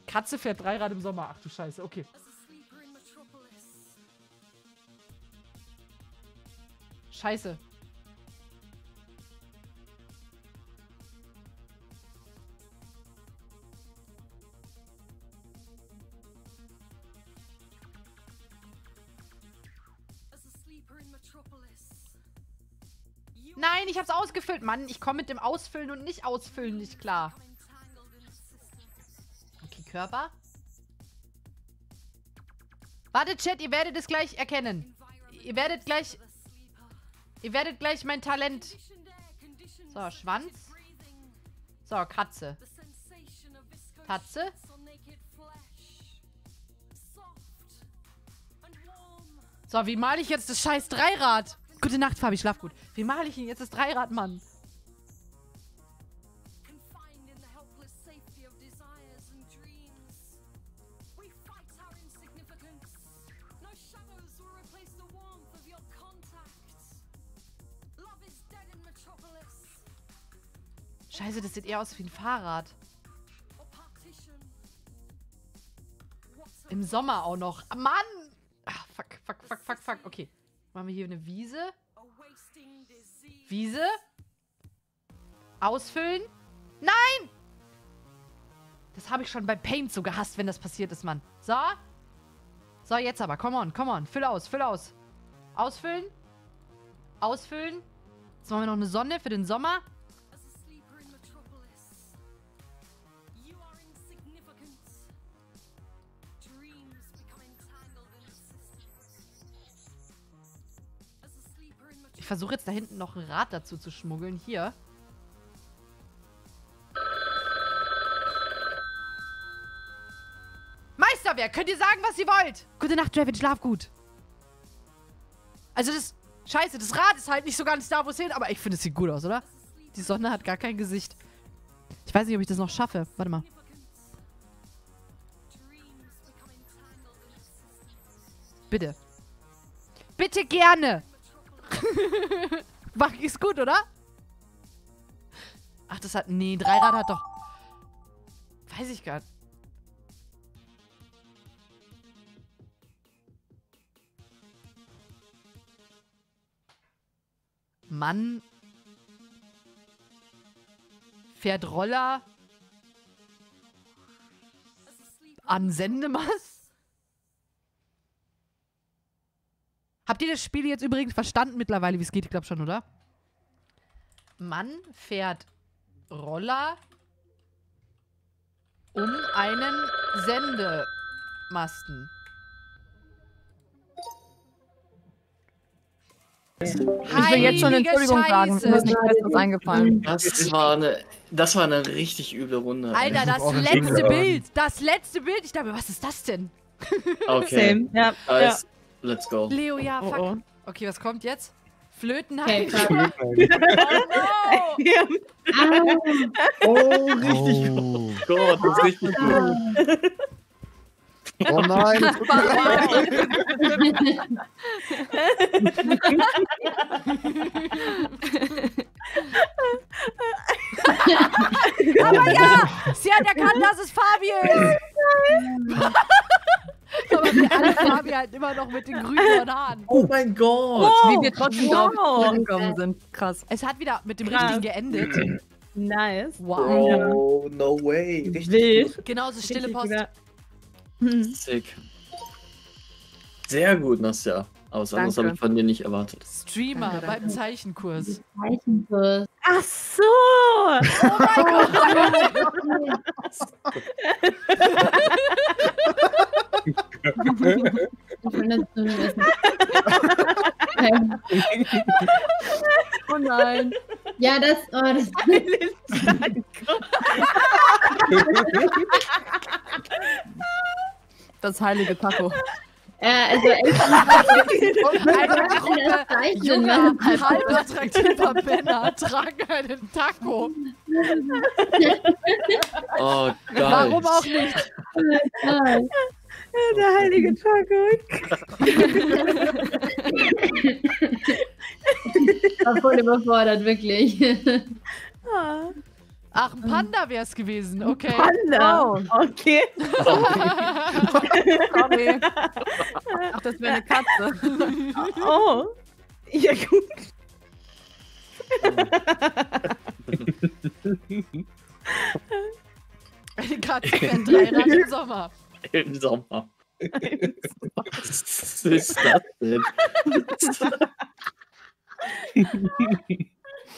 A: Katze fährt Dreirad im Sommer. Ach du Scheiße, okay. Scheiße. Ich hab's ausgefüllt. Mann, ich komme mit dem Ausfüllen und nicht Ausfüllen nicht klar. Okay, Körper. Warte, Chat, ihr werdet es gleich erkennen. Ihr werdet gleich... Ihr werdet gleich mein Talent... So, Schwanz. So, Katze. Tatze. So, wie male ich jetzt das scheiß Dreirad? Gute Nacht, Fabi, schlaf gut. Wie male ich ihn jetzt das Dreirad, Mann? Scheiße, das sieht eher aus wie ein Fahrrad. Im Sommer auch noch. Ah, Mann! Ah, fuck, fuck, fuck, fuck, fuck. Okay. Machen wir hier eine Wiese. Wiese. Ausfüllen. Nein! Das habe ich schon bei Paint so gehasst, wenn das passiert ist, Mann. So. So, jetzt aber. Come on, come on. Füll aus, füll aus. Ausfüllen. Ausfüllen. Jetzt machen wir noch eine Sonne für den Sommer. Ich versuche jetzt da hinten noch ein Rad dazu zu schmuggeln. Hier. Meisterwerk, könnt ihr sagen, was ihr wollt? Gute Nacht, Draven, schlaf gut. Also das... Scheiße, das Rad ist halt nicht so ganz da, wo es hin, aber ich finde, es sieht gut aus, oder? Die Sonne hat gar kein Gesicht. Ich weiß nicht, ob ich das noch schaffe. Warte mal. Bitte. Bitte gerne. Ich's gut, oder? Ach, das hat... Nee, Dreirad hat doch... Weiß ich gar nicht. Mann fährt Roller an Sendemast. Habt ihr das Spiel jetzt übrigens verstanden mittlerweile, wie es geht? Ich glaube schon, oder? Mann fährt Roller um einen Sendemasten.
G: Ich will jetzt schon Entschuldigung sagen. Mir ist nichts Besseres eingefallen.
B: Das war eine, das war eine richtig üble Runde.
A: Alter, das
D: auch
A: letzte. Bild. Das letzte Bild. Ich dachte, was ist das denn?
B: Okay,
C: Same. Ja. ja.
B: Let's go.
A: Leo, ja,
C: Oh,
A: fuck.
C: oh.
A: Okay, was kommt jetzt? Flöten
F: Okay, krass.
A: Oh
C: Ja.
F: Ah,
B: Oh, richtig
D: Oh,
B: Gott, das ist richtig gut.
D: oh nein. das tut mir leid.
A: no! Aber ja! Sie hat erkannt, dass es Fabi ist! Aber wir alle Fabi halt immer noch mit den grünen Haaren.
B: Oh mein Gott.
G: Wie wir trotzdem
C: Wow.
G: drauf gekommen sind. Krass.
A: Es hat wieder mit dem
C: Krass.
A: Richtigen geendet.
C: Nice.
A: Wow.
B: Bro, no way. Richtig
C: Wild.
A: Genauso stille Post.
B: Sick. Sehr gut, Nastja. Aber was anderes habe ich von dir nicht erwartet.
A: Streamer
G: Danke,
A: beim
G: danke.
A: Zeichenkurs.
F: Zeichenkurs.
C: Ach so.
F: Das nur wissen. Okay.
G: Oh nein.
F: Ja, das, oh, das
G: Das heilige Taco.
F: Äh, also echt
A: Eine Gruppe junger,
F: Mann.
A: halb attraktiver Männer tragen einen Taco.
B: Oh, geil.
A: Warum auch nicht?
F: Ah,
C: Der heilige Taco.
F: war voll überfordert, wirklich.
C: Ah,
A: Ach, ein Panda wäre es gewesen. Okay.
C: Panda.
G: Oh.
C: Okay.
G: Sorry. Ach, das wäre eine Katze.
C: Oh. Ja, gut.
A: Eine Katze fährt Dreirad im Sommer.
B: Im Sommer. Was ist das denn?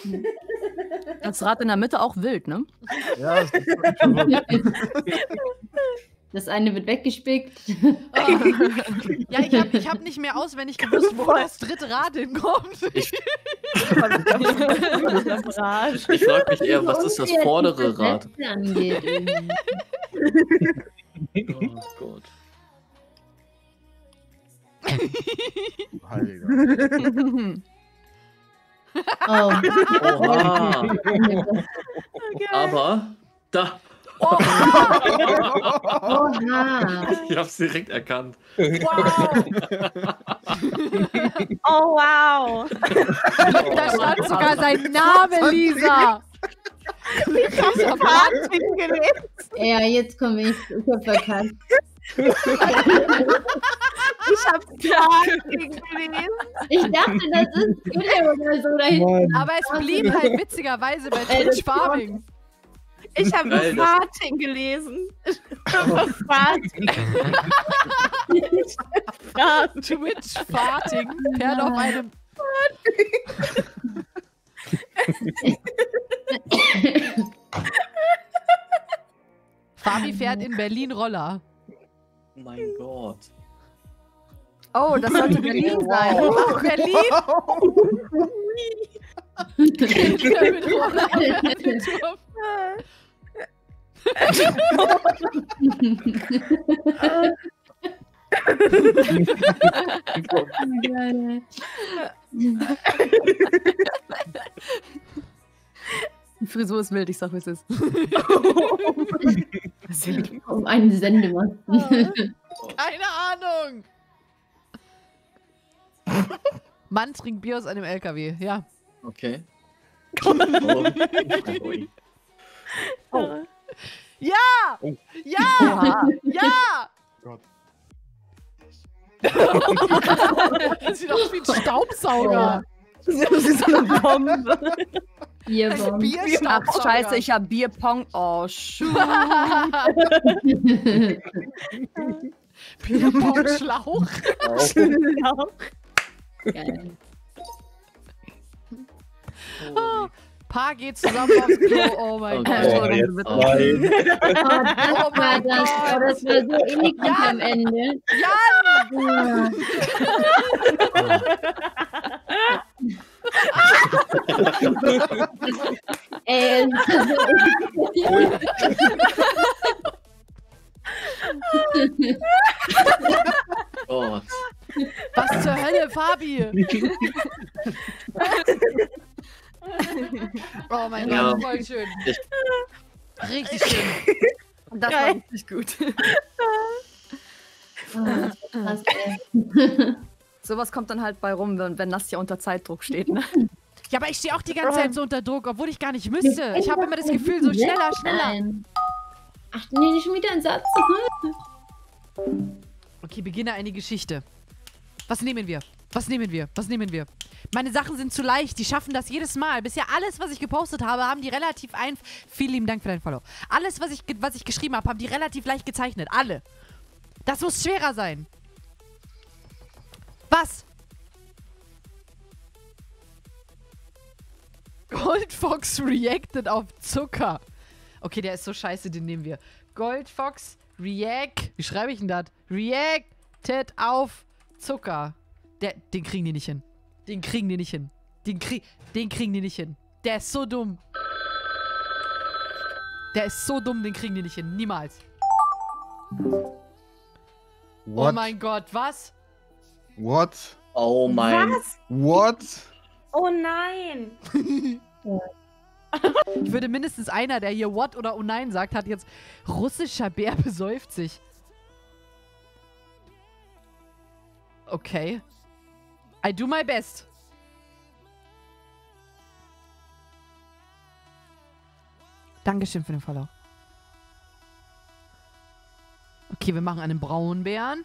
G: Das Rad in der Mitte auch wild, ne?
D: Ja, das ist.
F: Das eine wird weggespickt.
A: Ah. Ja, ich habe ich hab nicht mehr auswendig gewusst, wo das dritte Rad hinkommt.
B: Ich, ich frage mich eher, was ist das vordere
F: was
B: Rad?
F: Irgendwie.
B: Oh Gott.
D: Heiliger.
F: Oh.
B: Oha. Aber da.
A: Oh,
F: Oha.
B: Ich hab's direkt erkannt.
A: wow.
C: Oh, wow.
A: Da stand sogar sein Name, Lisa.
C: Ich hab Fahrten gelesen.
F: Ja, jetzt komme ich. Ich hab verkackt.
C: Ich hab Fahrten gelesen.
F: Ich dachte, das ist Gülle oder so dahinten.
A: Aber es blieb halt witzigerweise bei Twitch Farming.
C: Ich habe
B: das-
C: Fahrten gelesen. Fahrten.
A: Twitch Farting fährt auf einem. Fabi fährt in Berlin Roller.
B: Oh mein Gott.
G: Oh, das sollte Berlin sein.
A: Ach, Berlin?
G: Die Frisur ist wild, ich sag, wie es ist.
F: Um einen Sendemasten.
A: Keine Ahnung. Mann trinkt Bier aus einem LKW. Ja.
B: Okay. Oh. Ui.
A: Ja!
E: Oh.
A: Ja! Ja!
D: Gott.
A: Das sieht aus wie ein Staubsauger.
C: Das ist so eine Bombe.
F: Bierbomb.
G: Ach, scheiße, ich hab Bierpong. Oh.
A: Bierpong-Schlauch.
F: Geil.
A: Oh, Paar geht zusammen aufs Klo. Oh mein
B: Oh
A: Gott.
B: Gott.
E: Nein.
F: Oh, das war das. Oh, das war so eklig
A: Ja.
F: am Ende.
A: Jan!
F: Ja.
B: Gott.
A: Was zur Hölle, Fabi? Oh mein
B: Ja.
A: Gott, voll schön.
B: Ich-
A: Richtig schön.
G: Das war
C: Geil.
G: richtig gut.
F: Oh, krass, ey.
G: Sowas kommt dann halt bei rum, wenn, wenn Nastja unter Zeitdruck steht. Ne?
A: Ja, aber ich stehe auch die ganze Zeit so unter Druck, obwohl ich gar nicht müsste. Ich habe immer das Gefühl, so schneller, schneller.
F: Nein. Ach, nee, nicht schon wieder ein Satz.
A: Okay, beginne eine Geschichte. Was nehmen wir? Was nehmen wir? Was nehmen wir? Meine Sachen sind zu leicht, die schaffen das jedes Mal. Bisher alles, was ich gepostet habe, haben die relativ ein. Vielen lieben Dank für dein Follow. Alles, was ich, was ich geschrieben habe, haben die relativ leicht gezeichnet. Alle. Das muss schwerer sein. Was? Goldfox reacted auf Zucker. Okay, der ist so scheiße, den nehmen wir. Goldfox react. Wie schreibe ich denn das? Reacted auf Zucker. Der, den kriegen die nicht hin. Den kriegen die nicht hin. Den, krieg, den kriegen die nicht hin. Der ist so dumm. Der ist so dumm, den kriegen die nicht hin. Niemals. Oh
D: What?
A: mein Gott, was?
D: What?
B: Oh mein
C: Was?
D: What?
C: Oh nein.
A: Ich würde mindestens einer, der hier What oder Oh nein sagt, hat jetzt russischer Bär besäuft sich. Okay. I do my best. Dankeschön für den Follow. Okay, wir machen einen braunen Bären.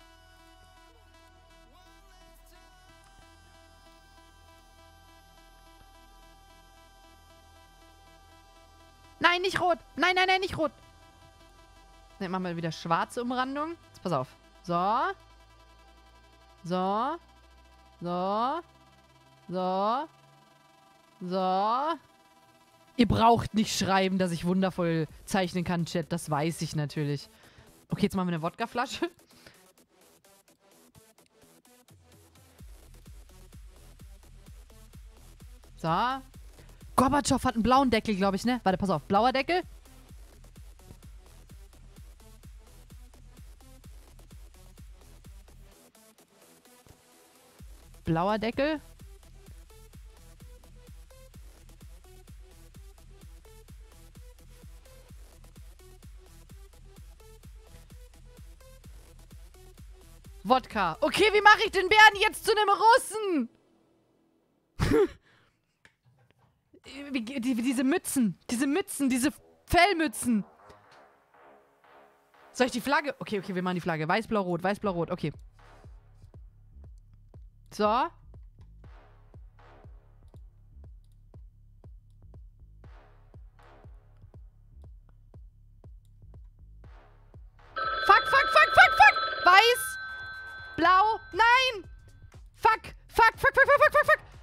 A: Nein, nicht rot. Nein, nein, nein, nicht rot. Ne, machen wir wieder schwarze Umrandung. Jetzt pass auf. So. So. So. So. So. Ihr braucht nicht schreiben, dass ich wundervoll zeichnen kann, Chat. Das weiß ich natürlich. Okay, jetzt machen wir eine Wodkaflasche. So. Gorbatschow hat einen blauen Deckel, glaube ich, ne? Warte, pass auf. Blauer Deckel. Blauer Deckel. Wodka. Okay, wie mache ich den Bären jetzt zu einem Russen? Diese Mützen. Diese Mützen. Diese Fellmützen. Soll ich die Flagge? Okay, okay, wir machen die Flagge. Weiß, blau, rot. Weiß, blau, rot. Okay. So. Fuck, fuck, fuck, fuck, fuck. Weiß. Blau. Nein. Fuck. Fuck, fuck, fuck, fuck, fuck, fuck, fuck.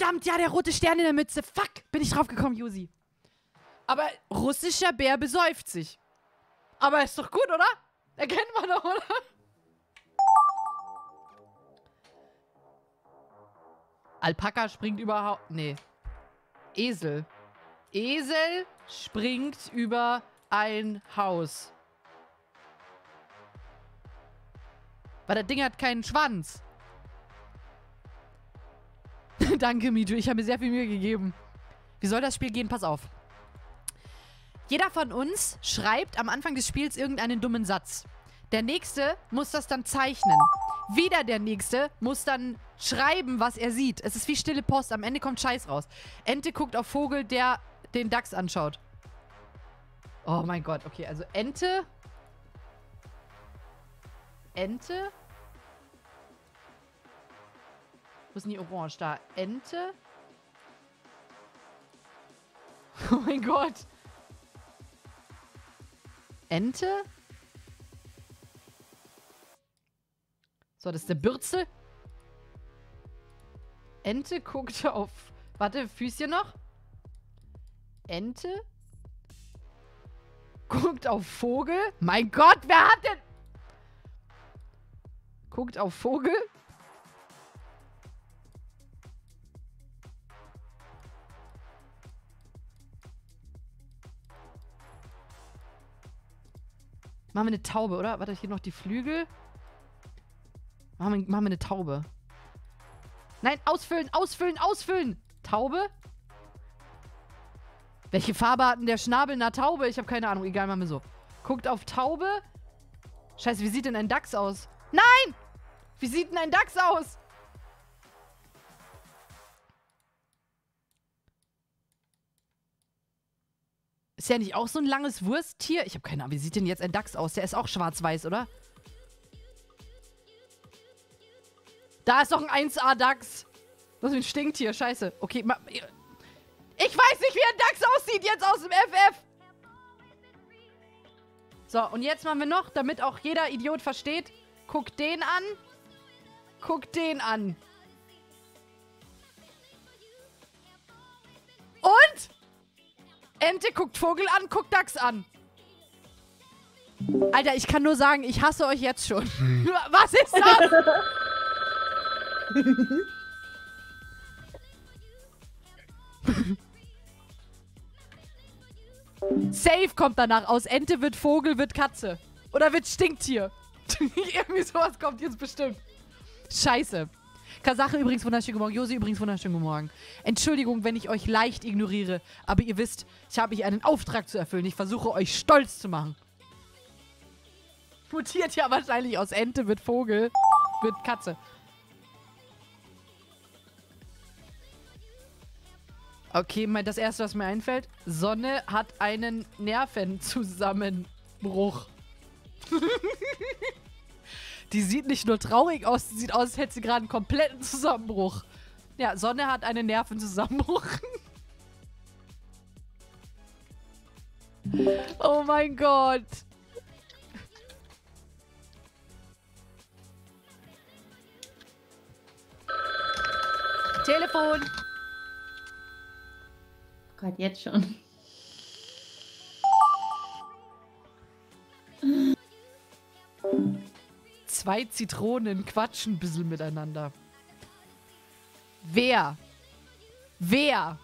A: Verdammt, ja, der rote Stern in der Mütze. Fuck, bin ich drauf gekommen, Yusi. Aber russischer Bär besäuft sich. Aber ist doch gut, oder? Erkennt man doch, oder? Alpaka springt überhaupt. Nee. Esel. Esel springt über ein Haus. Weil das Ding hat keinen Schwanz. Danke, Mitu. Ich habe mir sehr viel Mühe gegeben. Wie soll das Spiel gehen? Pass auf. Jeder von uns schreibt am Anfang des Spiels irgendeinen dummen Satz. Der Nächste muss das dann zeichnen. Wieder der Nächste muss dann schreiben, was er sieht. Es ist wie stille Post. Am Ende kommt Scheiß raus. Ente guckt auf Vogel, der den Dachs anschaut. Oh mein Gott. Okay, also Ente. Ente. Wo ist denn die Orange? Da. Ente. Oh mein Gott. Ente. So, das ist der Bürzel. Ente guckt auf. Warte, Füßchen noch. Ente. Guckt auf Vogel. Mein Gott, wer hat denn. Guckt auf Vogel. Machen wir eine Taube, oder? Warte, hier noch die Flügel. Machen wir, machen wir eine Taube. Nein, ausfüllen, ausfüllen, ausfüllen. Taube? Welche Farbe hat denn der Schnabel einer Taube? Ich habe keine Ahnung. Egal, machen wir so. Guckt auf Taube. Scheiße, wie sieht denn ein Dachs aus? Nein! Wie sieht denn ein Dachs aus? Ist ja nicht auch so ein langes Wursttier? Ich habe keine Ahnung. Wie sieht denn jetzt ein Dachs aus? Der ist auch schwarz-weiß, oder? Da ist doch ein 1A-Dachs. Das ist ein Stinktier. Scheiße. Okay, ma ich weiß nicht, wie ein Dachs aussieht jetzt aus dem FF. So, und jetzt machen wir noch, damit auch jeder Idiot versteht. Guck den an. Guck den an. Und? Ente guckt Vogel an, guckt Dachs an. Alter, ich kann nur sagen, ich hasse euch jetzt schon. Was ist das? Safe kommt danach aus. Ente wird Vogel, wird Katze. Oder wird Stinktier. Irgendwie sowas kommt jetzt bestimmt. Scheiße. Kasache übrigens wunderschönen guten Morgen. Josi übrigens wunderschönen guten Morgen. Entschuldigung, wenn ich euch leicht ignoriere. Aber ihr wisst, ich habe hier einen Auftrag zu erfüllen. Ich versuche euch stolz zu machen. Mutiert ja wahrscheinlich aus Ente wird Vogel, wird Katze. Okay, das erste, was mir einfällt. Sonne hat einen Nervenzusammenbruch. Die sieht nicht nur traurig aus, die sieht aus, als hätte sie gerade einen kompletten Zusammenbruch. Ja, Sonne hat einen Nervenzusammenbruch. oh mein Gott. Telefon.
F: Oh Gott, jetzt schon.
A: Zwei Zitronen quatschen ein bisschen miteinander. Wer? Wer?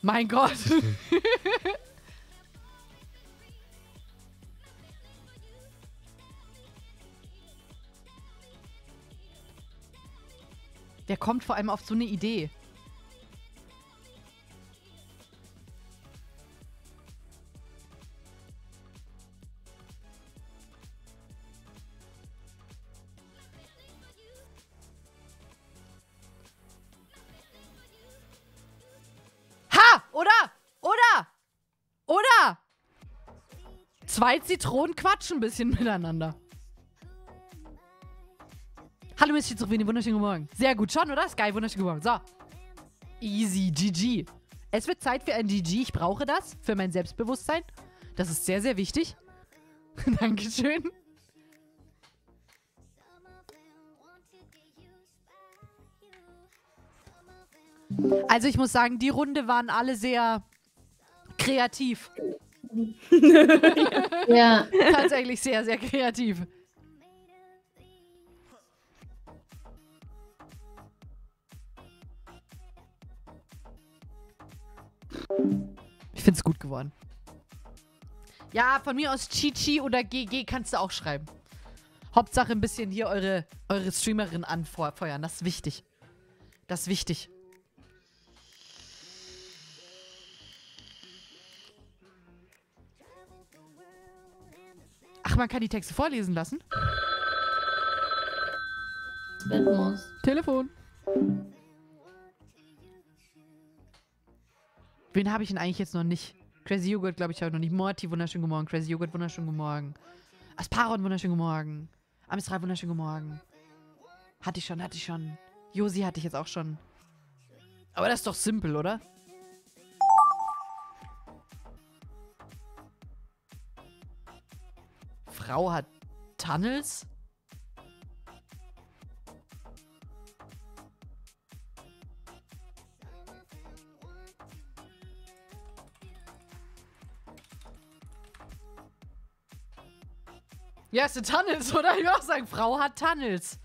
A: Mein Gott. Der kommt vor allem auf so eine Idee. Ha! Oder? Oder? Oder? Zwei Zitronen quatschen ein bisschen miteinander. Hallo, Miss Schizophrenie, wunderschönen guten Morgen. Sehr gut, schon, oder? Sky, wunderschönen guten Morgen. So. Easy, GG. Es wird Zeit für ein GG. Ich brauche das für mein Selbstbewusstsein. Das ist sehr, sehr wichtig. Dankeschön. Also ich muss sagen, die Runde waren alle sehr kreativ.
F: Ja.
A: Tatsächlich sehr, sehr kreativ. Es gut geworden. Ja, von mir aus Chichi oder GG kannst du auch schreiben. Hauptsache ein bisschen hier eure, eure Streamerin anfeuern. Das ist wichtig. Das ist wichtig. Ach, man kann die Texte vorlesen lassen? Telefon. Wen habe ich denn eigentlich jetzt noch nicht? Crazy Yogurt, glaube ich, habe ich noch nicht. Morty, wunderschönen guten Morgen. Crazy Yogurt, wunderschönen guten Morgen. Asparon, wunderschönen guten Morgen. Amistral, wunderschönen guten Morgen. Hatte ich schon, hatte ich schon. Josi hatte ich jetzt auch schon. Aber das ist doch simpel, oder? Frau hat Tunnels? Ja, es sind Tunnels, oder? Ich würde auch sagen, Frau hat Tunnels.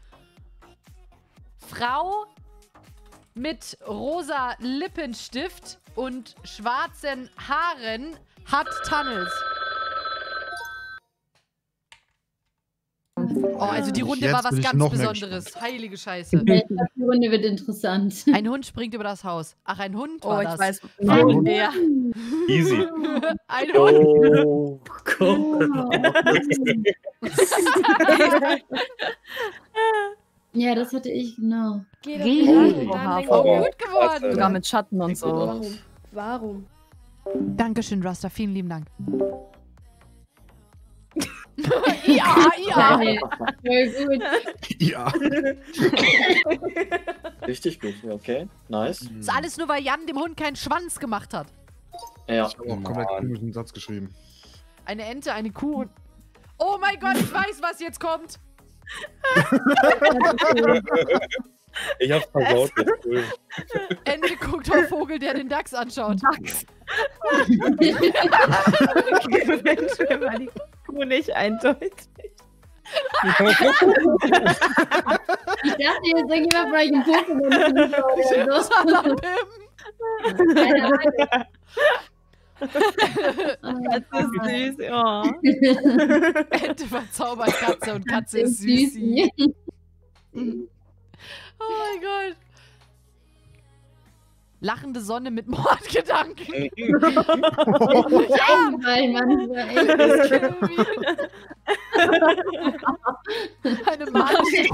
A: Frau mit rosa Lippenstift und schwarzen Haaren hat Tunnels. Oh, also die Runde war was
D: ich
A: ganz
D: mehr
A: Besonderes. Heilige Scheiße.
F: Ich die Runde wird interessant.
A: Ein Hund springt über das Haus. Ach, ein Hund
G: Oh,
A: war
G: ich
A: das.
G: weiß.
D: Ein Hund.
G: Ja.
E: Easy.
A: Ein Hund.
B: Oh.
F: Ja, das hatte ich, genau.
H: Geh doch ich,
A: Oh, gut geworden.
G: Sogar mit Schatten und so.
H: warum? Warum?
A: Dankeschön, Rasta. Vielen lieben Dank. Ja, ja.
F: Voll gut.
D: Ja.
B: Richtig gut, ja, okay. Nice.
A: Ist alles nur, weil Jan dem Hund keinen Schwanz gemacht hat.
B: Ja.
D: Ich habe auch komplett
E: Mann.
D: komischen Satz geschrieben.
A: Eine Ente, eine Kuh und. Oh mein Gott, ich weiß, was jetzt kommt.
E: Ich hab's versaut. Cool.
A: Ente guckt auf Vogel, der den Dachs anschaut.
G: Dachs.
C: Eventuell war die Kuh nicht eindeutig.
F: Ich dachte jetzt irgendjemand bei einem Pokémon oder so.
A: Salabim.
F: Keine Ahnung.
C: Das ist süß, oh.
A: Ente verzaubert Katze und Katze ist süßi. Oh mein Gott. Lachende Sonne mit Mordgedanken. ja,
F: Nein, Mann.
A: Eine magische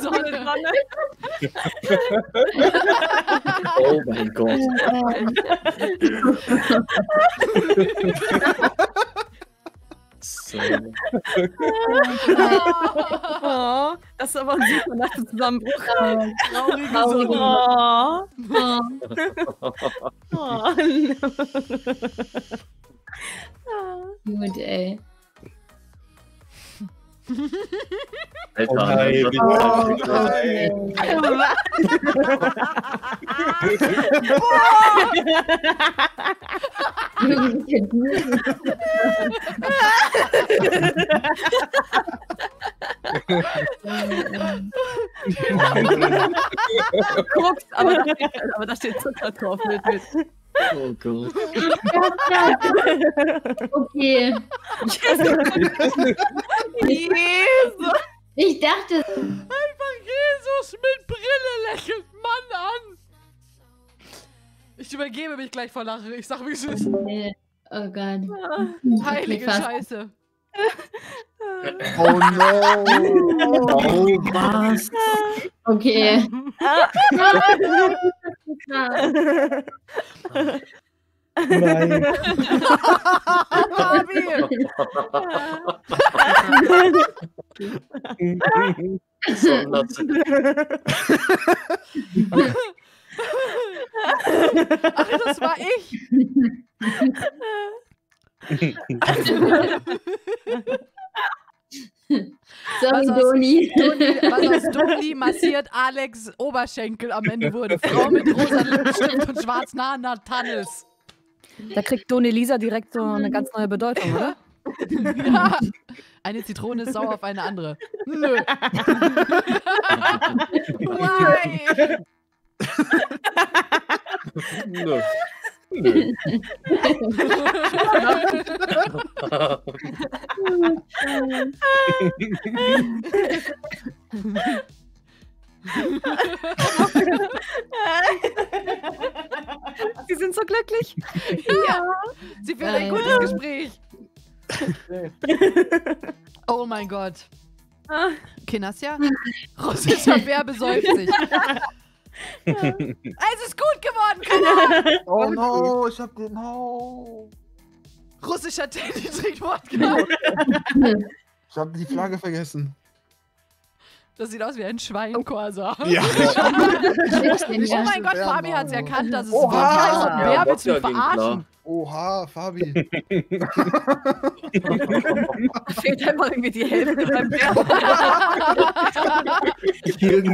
A: Sonne.
B: Oh mein Gott. So.
G: Oh, das ist aber ein super nachter Zusammenbruch.
A: Traurige
F: Traurige
A: Sonne.
C: Oh,
F: Oh,
C: oh,
F: gut, ey.
B: Alter,
E: Oh nein,
B: das-
E: bitte.
B: das-
G: Guckst, aber da steht, aber da steht Zucker drauf. Mit, mit.
B: Oh Gott.
F: Okay.
C: Jesus.
F: Ich dachte,
A: Einfach Jesus mit Brille lächelt Mann an. Ich übergebe mich gleich vor Lachen. Ich sag, wie es ist.
F: äh, oh Gott.
A: Heilige
F: fast.
A: Scheiße.
D: Oh no!
B: Oh, was?
F: Okay.
E: Nein.
A: Fabi!
B: So, das-
A: Ach, das war ich.
F: Sorry,
A: Was aus-
F: Doni.
A: Doni, was aus Doni massiert Alex Oberschenkel am Ende wurde. Frau mit rosa Lippenstift und schwarzen Haaren hat Tannis.
G: Da kriegt Don Elisa direkt so eine ganz neue Bedeutung, oder?
A: Ja. Eine Zitrone ist sauer auf eine andere. Nö. Why?
B: Nö. Nö.
G: Sie sind so glücklich.
A: Sie führen ein
F: Geil.
A: gutes Gespräch. Oh mein Gott. Okay, Nasja? Russischer Bär besäuft sich. es ist gut geworden, Kanal.
D: Oh no, ich hab den. No.
A: Russischer Teddy trinkt Wodka.
D: Ich hab die Flagge vergessen.
A: Das sieht aus wie ein Schwein, Corsa.
D: Ja.
A: Oh mein Gott, Fabi hat es erkannt, dass es
D: Oha.
A: Wodka ist. Und
B: Ja,
A: Bär
B: Wodka ging
A: verarschen.
D: Oha, Fabi.
G: Fehlt einfach irgendwie die Hälfte beim Bär.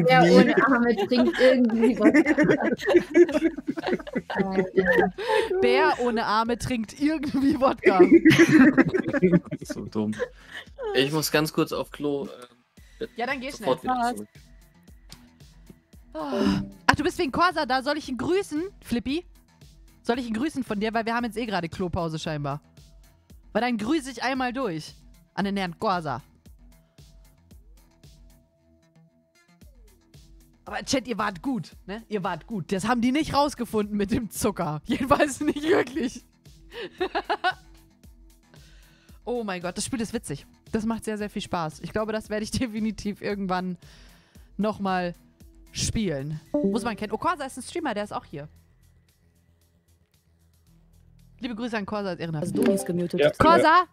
F: Wer ohne Arme trinkt irgendwie was.
A: Bär ohne Arme trinkt irgendwie Wodka.
B: so dumm. Ich muss ganz kurz auf Klo. Äh,
A: Ja, dann geh schnell. Ach, du bist wegen Corsa da. Soll ich ihn grüßen, Flippy? Soll ich ihn grüßen von dir? Weil wir haben jetzt eh gerade Klopause scheinbar. Weil dann grüße ich einmal durch. An den Herrn Corsa. Aber Chat, ihr wart gut, ne? Ihr wart gut. Das haben die nicht rausgefunden mit dem Zucker. Jedenfalls nicht wirklich. oh mein Gott, das Spiel ist witzig. Das macht sehr, sehr viel Spaß. Ich glaube, das werde ich definitiv irgendwann nochmal spielen. Muss man kennen. Oh, Corsa ist ein Streamer, der ist auch hier. Liebe Grüße an Corsa als Ehrenhaft.
G: Also Doni ist gemutet.
E: Ja.
A: Corsa!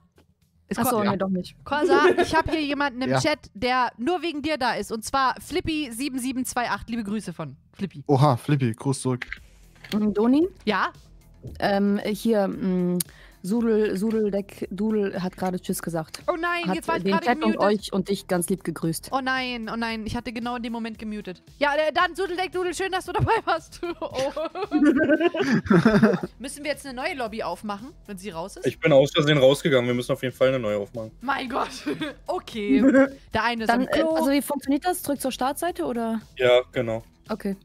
A: Ist
G: Achso,
A: Cor
G: nee, doch nicht.
A: Corsa, ich habe hier jemanden im
D: Ja.
A: Chat, der nur wegen dir da ist. Und zwar Flippy7728. Liebe Grüße von Flippy.
D: Oha, Flippy, Gruß zurück.
G: Mm, Doni,
A: Ja?
G: ähm, hier, mm, Sudel, Sudeldeck, Dudel hat gerade Tschüss gesagt.
A: Oh nein,
G: Hat
A: jetzt war ich
G: den
A: gerade
G: Chat und
A: gemutet.
G: euch und dich ganz lieb gegrüßt.
A: Oh nein, oh nein, ich hatte genau in dem Moment gemutet. Ja, äh, dann Sudeldeck Dudel, schön, dass du dabei warst. Oh. Müssen wir jetzt eine neue Lobby aufmachen, wenn sie raus ist?
E: Ich bin aus Versehen rausgegangen. Wir müssen auf jeden Fall eine neue aufmachen.
A: mein Gott. Okay. Der eine ist
G: Dann,
A: am
G: äh,
A: Klo.
G: also wie funktioniert das? Zurück zur Startseite oder?
E: Ja, genau.
G: Okay.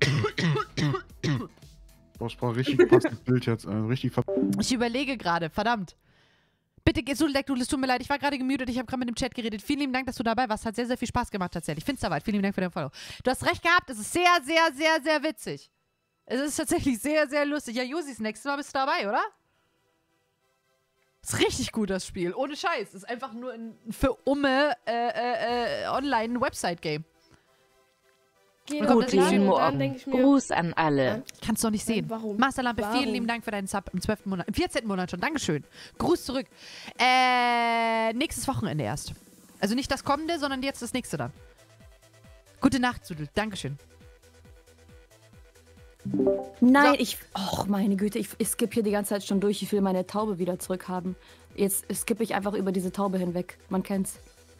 D: Ich brauche richtig passendes Bild jetzt. Äh, richtig
A: Ich überlege gerade, verdammt. Bitte, Sudeldeck, du, es tut mir leid, ich war gerade gemutet, ich habe gerade mit dem Chat geredet. Vielen lieben Dank, dass du dabei warst. Hat sehr, sehr viel Spaß gemacht tatsächlich. Finsterwald, vielen lieben Dank für dein Follow. Du hast recht gehabt, es ist sehr, sehr, sehr, sehr witzig. Es ist tatsächlich sehr, sehr lustig. Ja, Josis, nächstes Mal bist du dabei, oder? Ist richtig gut, das Spiel. Ohne Scheiß. Ist einfach nur ein für Umme äh, äh, äh, Online-Website-Game.
H: Gehe
A: Guten
C: Morgen.
H: denke ich mir,
C: Gruß an alle.
A: Kannst du doch nicht sehen.
H: warum?
A: Masterlampe, vielen
H: Warum?
A: lieben Dank für deinen Sub im 12. Monat, im 14. Monat schon. Dankeschön. Gruß zurück. Äh, nächstes Wochenende erst. Also nicht das kommende, sondern jetzt das nächste dann. Gute Nacht, Sudel. Dankeschön.
G: Nein,
A: So.
G: ich. Och, meine Güte, ich, ich skippe hier die ganze Zeit schon durch. Ich will meine Taube wieder zurückhaben. Jetzt skippe ich einfach über diese Taube hinweg. Man kennt's.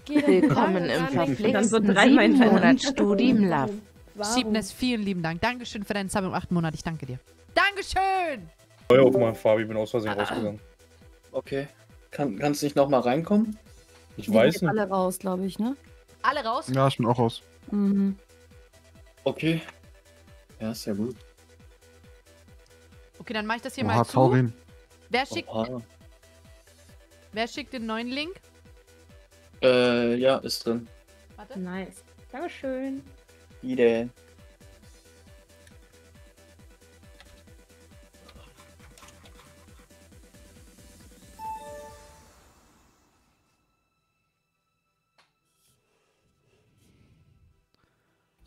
C: Willkommen im verpflichtenden
I: so.
C: Monat Studium Love.
H: Warum?
A: Siebnes, vielen lieben Dank. Dankeschön für deinen Sub im 8. Monat. Ich danke dir. Dankeschön!
E: Hör auf mal, Fabi, ich bin aus Versehen rausgegangen.
B: Okay. Kann, kannst du nicht nochmal reinkommen?
E: Ich
G: Die
E: weiß nicht.
G: alle raus, glaube ich, ne?
A: Alle raus?
D: Ja, ich bin auch raus.
G: Mhm.
B: Okay. Ja, ist ja gut.
A: Okay, dann mache ich das hier
D: Oha,
A: mal zu.
D: Taurin.
A: Wer schickt,
B: Oha.
A: wer schickt den neuen Link?
B: Äh, ja, ist drin.
A: Warte.
I: Nice. Dankeschön.
B: Ide.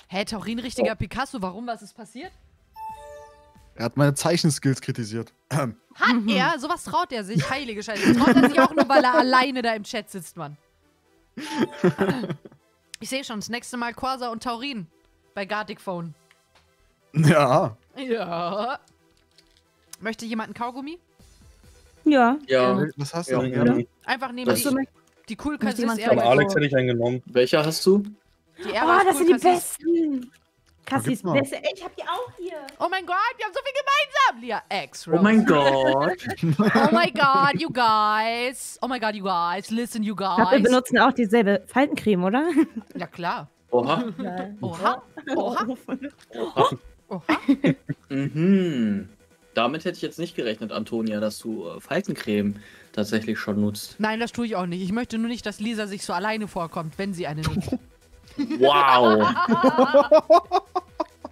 A: Hä, Taurin, richtiger Picasso. Warum? Was ist passiert?
D: Er hat meine Zeichenskills kritisiert.
A: Hat er? Sowas traut er sich. Heilige Scheiße. Traut er sich auch nur, weil er alleine da im Chat sitzt, Mann. Ich sehe schon, das nächste Mal Quasar und Taurin bei Gartic Phone.
D: Ja.
A: Ja. Möchte jemand einen Kaugummi?
I: Ja.
B: Ja,
D: Was hast du
B: Ja,
D: denn gerne?
A: Einfach nehmen
B: Das-
A: die, die cool
G: jemand
A: Cassis
E: Von
G: Aber
E: Alex hätte ich einen genommen.
B: welcher hast du?
A: Die
I: Oh,
A: Airbus
I: das sind die
A: Cool
I: besten. Cassis beste. Ey, ich hab die auch hier.
A: Oh mein Gott, wir haben so viel gemeinsam. Lia X.
B: Oh mein Gott.
A: Oh my God, you guys. Oh my God, you guys. Listen, you
I: Ich glaube, wir
A: guys.
I: benutzen auch dieselbe Faltencreme, oder?
A: Ja, klar.
B: Oha.
A: Oha. Oha.
B: Oha.
A: Oha.
B: Mhm. Damit hätte ich jetzt nicht gerechnet, Antonia, dass du äh, Faltencreme tatsächlich schon nutzt.
A: Nein, das tue ich auch nicht. Ich möchte nur nicht, dass Lisa sich so alleine vorkommt, wenn sie eine nutzt.
B: Wow.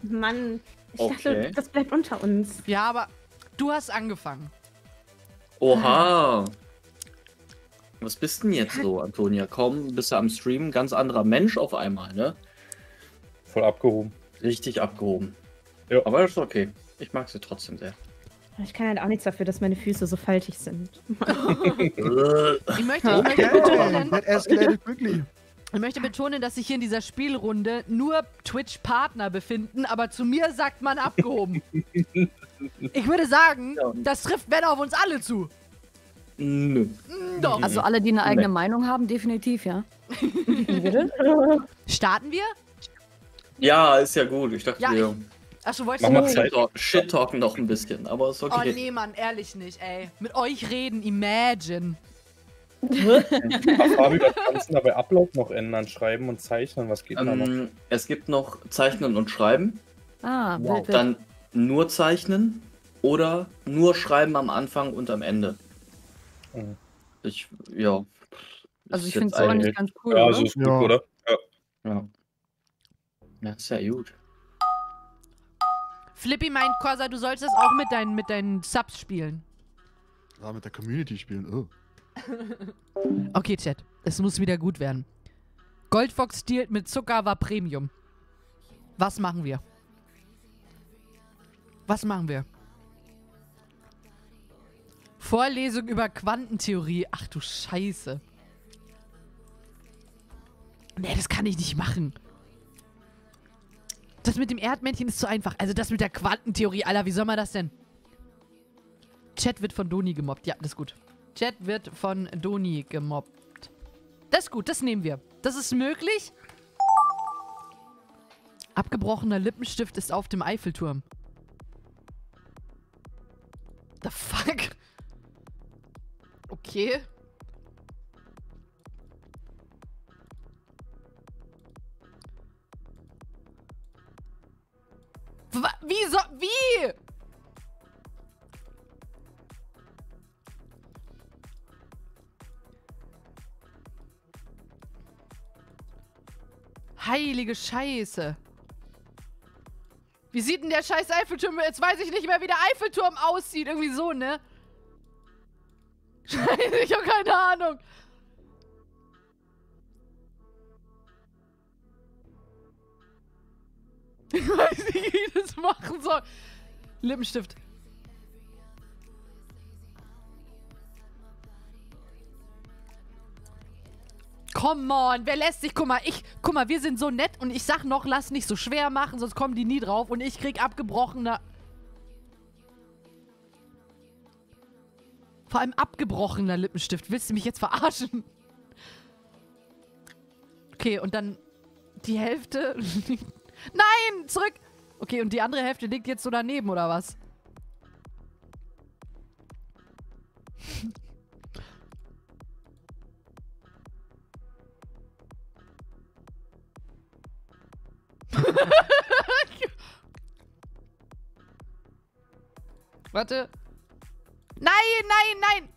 I: Mann, ich
B: Okay.
I: dachte, das bleibt unter uns.
A: Ja, aber du hast angefangen.
B: Oha. Was bist denn jetzt so, Antonia? Kaum bist du am Stream, ganz anderer Mensch auf einmal, ne?
E: Voll abgehoben.
B: Richtig abgehoben.
E: Ja.
B: Aber das ist okay. Ich mag sie trotzdem sehr.
I: Ich kann halt auch nichts dafür, dass meine Füße so faltig sind.
A: Ich möchte, ich möchte, betonen, ich möchte betonen, dass sich hier in dieser Spielrunde nur Twitch-Partner befinden, aber zu mir sagt man abgehoben. Ich würde sagen, das trifft wenn auf uns alle zu.
B: Nö.
A: Doch.
G: Also alle, die eine eigene
B: Nee.
G: Meinung haben, definitiv, ja.
A: Starten wir?
B: Ja, ist ja gut. Ich dachte,
A: Ja,
B: wir
A: Achso, wolltest
E: Mach
A: du
E: mal
B: shit-talk- shit-talken noch ein bisschen, aber ist
A: Oh
B: okay.
A: nee, Mann, ehrlich nicht, ey. Mit euch reden, imagine.
E: Fabi, was kannst du da bei Upload noch ändern? Schreiben und zeichnen? Was geht denn da noch?
B: Ähm, es gibt noch Zeichnen und Schreiben.
G: Ah,
E: Wow.
B: Dann nur Zeichnen oder nur Schreiben am Anfang und am Ende.
E: Mhm.
B: Ich, ja.
G: Also ich finde es
B: eigentlich-
G: nicht ganz cool,
E: Ja,
G: oder?
E: also ist gut,
D: Ja.
E: oder?
B: Ja. Ja, ist ja gut.
A: Flippy meint, Corsa, du sollst das auch mit deinen, mit deinen Subs spielen.
D: Ja, mit der Community spielen. Oh.
A: Okay, Chat. Es muss wieder gut werden. Goldfox stiehlt mit Zucker war Premium. Was machen wir? Was machen wir? Vorlesung über Quantentheorie. Ach du Scheiße. Nee, das kann ich nicht machen. Das mit dem Erdmännchen ist zu einfach. Also das mit der Quantentheorie, Alter, wie soll man das denn? Chat wird von Doni gemobbt. Ja, das ist gut. Chat wird von Doni gemobbt. Das ist gut, das nehmen wir. Das ist möglich. Abgebrochener Lippenstift ist auf dem Eiffelturm. The fuck? Okay. Wie so. Wie? Heilige Scheiße. Wie sieht denn der scheiß Eiffelturm? Jetzt weiß ich nicht mehr, wie der Eiffelturm aussieht. Irgendwie so, ne? Scheiße, ich habe keine Ahnung. Ich weiß nicht, wie ich das machen soll. Lippenstift. Come on, wer lässt sich, guck mal, ich, guck mal, wir sind so nett und ich sag noch, lass nicht so schwer machen, sonst kommen die nie drauf und ich krieg abgebrochene... Vor allem abgebrochener Lippenstift. Willst du mich jetzt verarschen? Okay, und dann die Hälfte... Nein, zurück! Okay, und die andere Hälfte liegt jetzt so daneben, oder was? Warte. Nein, nein, nein!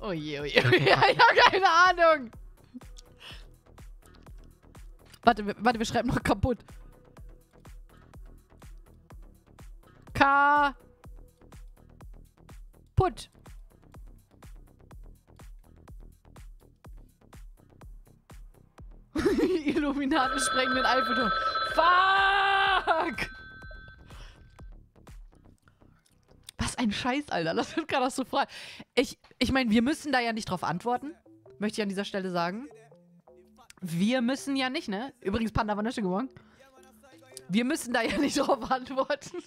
A: Oh je, oh je, oh je. ich habe keine Ahnung. Warte, warte, wir schreiben noch kaputt. K. Put. Illuminaten sprengen den Eiffelturm. Fuck! Was ein Scheiß, Alter. Das wird katastrophal. Ich, ich meine, wir müssen da ja nicht drauf antworten. Möchte ich an dieser Stelle sagen. Wir müssen ja nicht, ne? Übrigens, Panda war Nösche geworden. Wir müssen da ja nicht drauf antworten.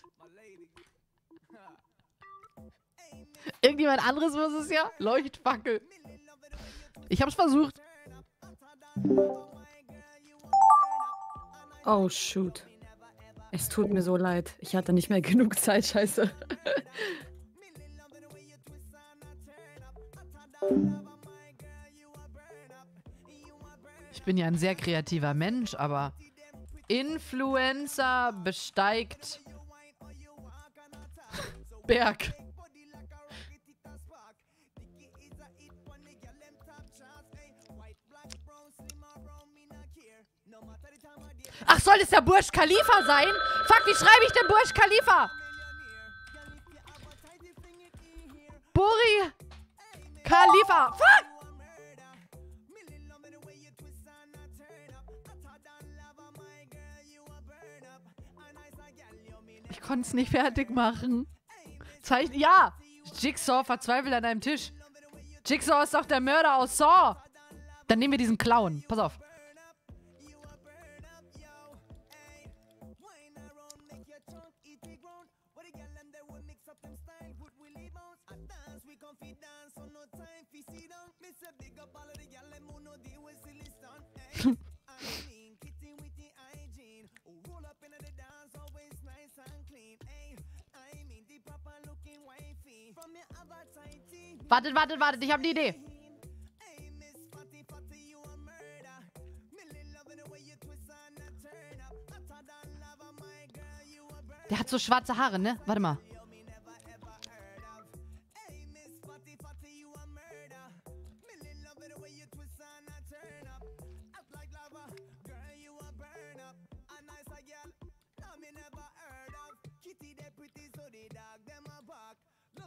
A: Irgendjemand anderes muss es ja? Leuchtfackel. Ich hab's versucht.
G: Oh, shoot. Es tut mir so leid. Ich hatte nicht mehr genug Zeit, scheiße.
A: Ich bin ja ein sehr kreativer Mensch, aber Influencer besteigt Berg. Ach, soll es der Burj Khalifa sein? Fuck, wie schreibe ich denn Burj Khalifa? Buri Khalifa. Fuck! Ich konnte es nicht fertig machen. Zeichen. Ja! Jigsaw verzweifelt an einem Tisch. Jigsaw ist doch der Mörder aus Saw. Dann nehmen wir diesen Clown. Pass auf. Wartet, wartet, wartet. Ich habe die Idee. Der hat so schwarze Haare, ne? Warte mal.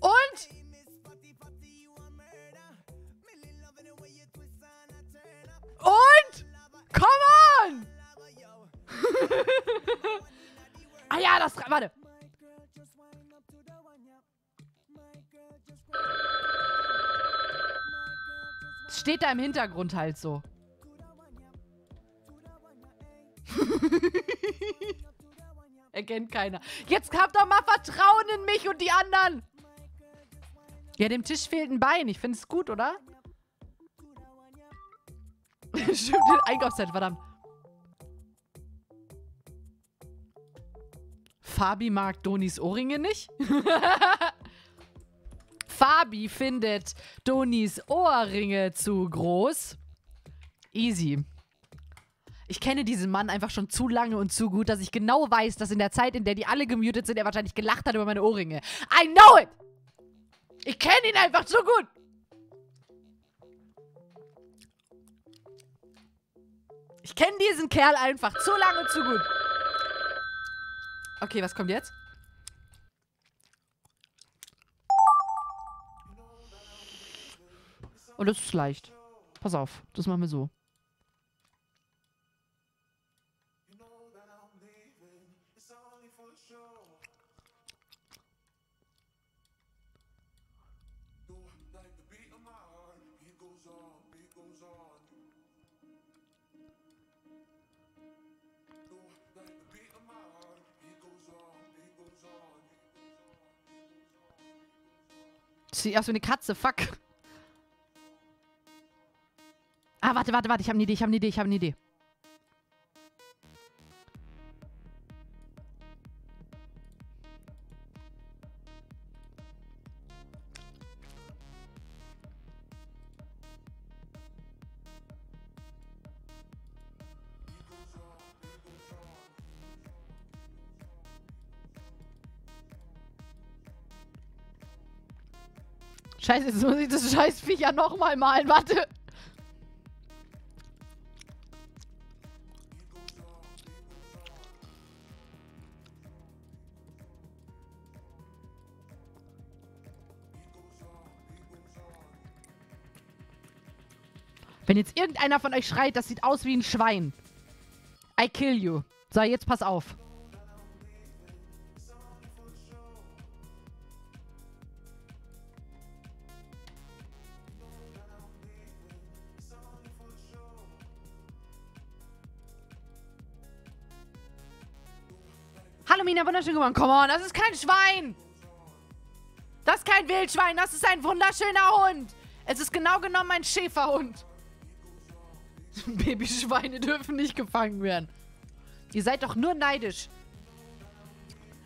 A: Und? Und? Come on! ah ja, das... Warte. Steht da im Hintergrund halt so. Erkennt keiner. Jetzt habt doch mal Vertrauen in mich und die anderen. Ja, dem Tisch fehlt ein Bein. Ich finde es gut, oder? Stimmt, den Einkaufszeit, verdammt. Fabi mag Donis Ohrringe nicht. Fabi findet Donis Ohrringe zu groß. Easy. Ich kenne diesen Mann einfach schon zu lange und zu gut, dass ich genau weiß, dass in der Zeit, in der die alle gemutet sind, er wahrscheinlich gelacht hat über meine Ohrringe. I know it! Ich kenne ihn einfach zu gut! Ich kenne diesen Kerl einfach zu lange und zu gut. Okay, was kommt jetzt? Und das ist leicht. Pass auf, das machen wir so. Aus wie eine Katze, fuck. Ah, warte, warte, warte, ich habe eine Idee, ich habe eine Idee, ich habe eine Idee. Scheiße, jetzt muss ich das Scheißviech ja nochmal malen, warte. Wenn jetzt irgendeiner von euch schreit, das sieht aus wie ein Schwein. I kill you. So, jetzt pass auf. Wunderschön geworden. Come on, das ist kein Schwein. Das ist kein Wildschwein, das ist ein wunderschöner Hund. Es ist genau genommen ein Schäferhund. Babyschweine dürfen nicht gefangen werden. Ihr seid doch nur neidisch.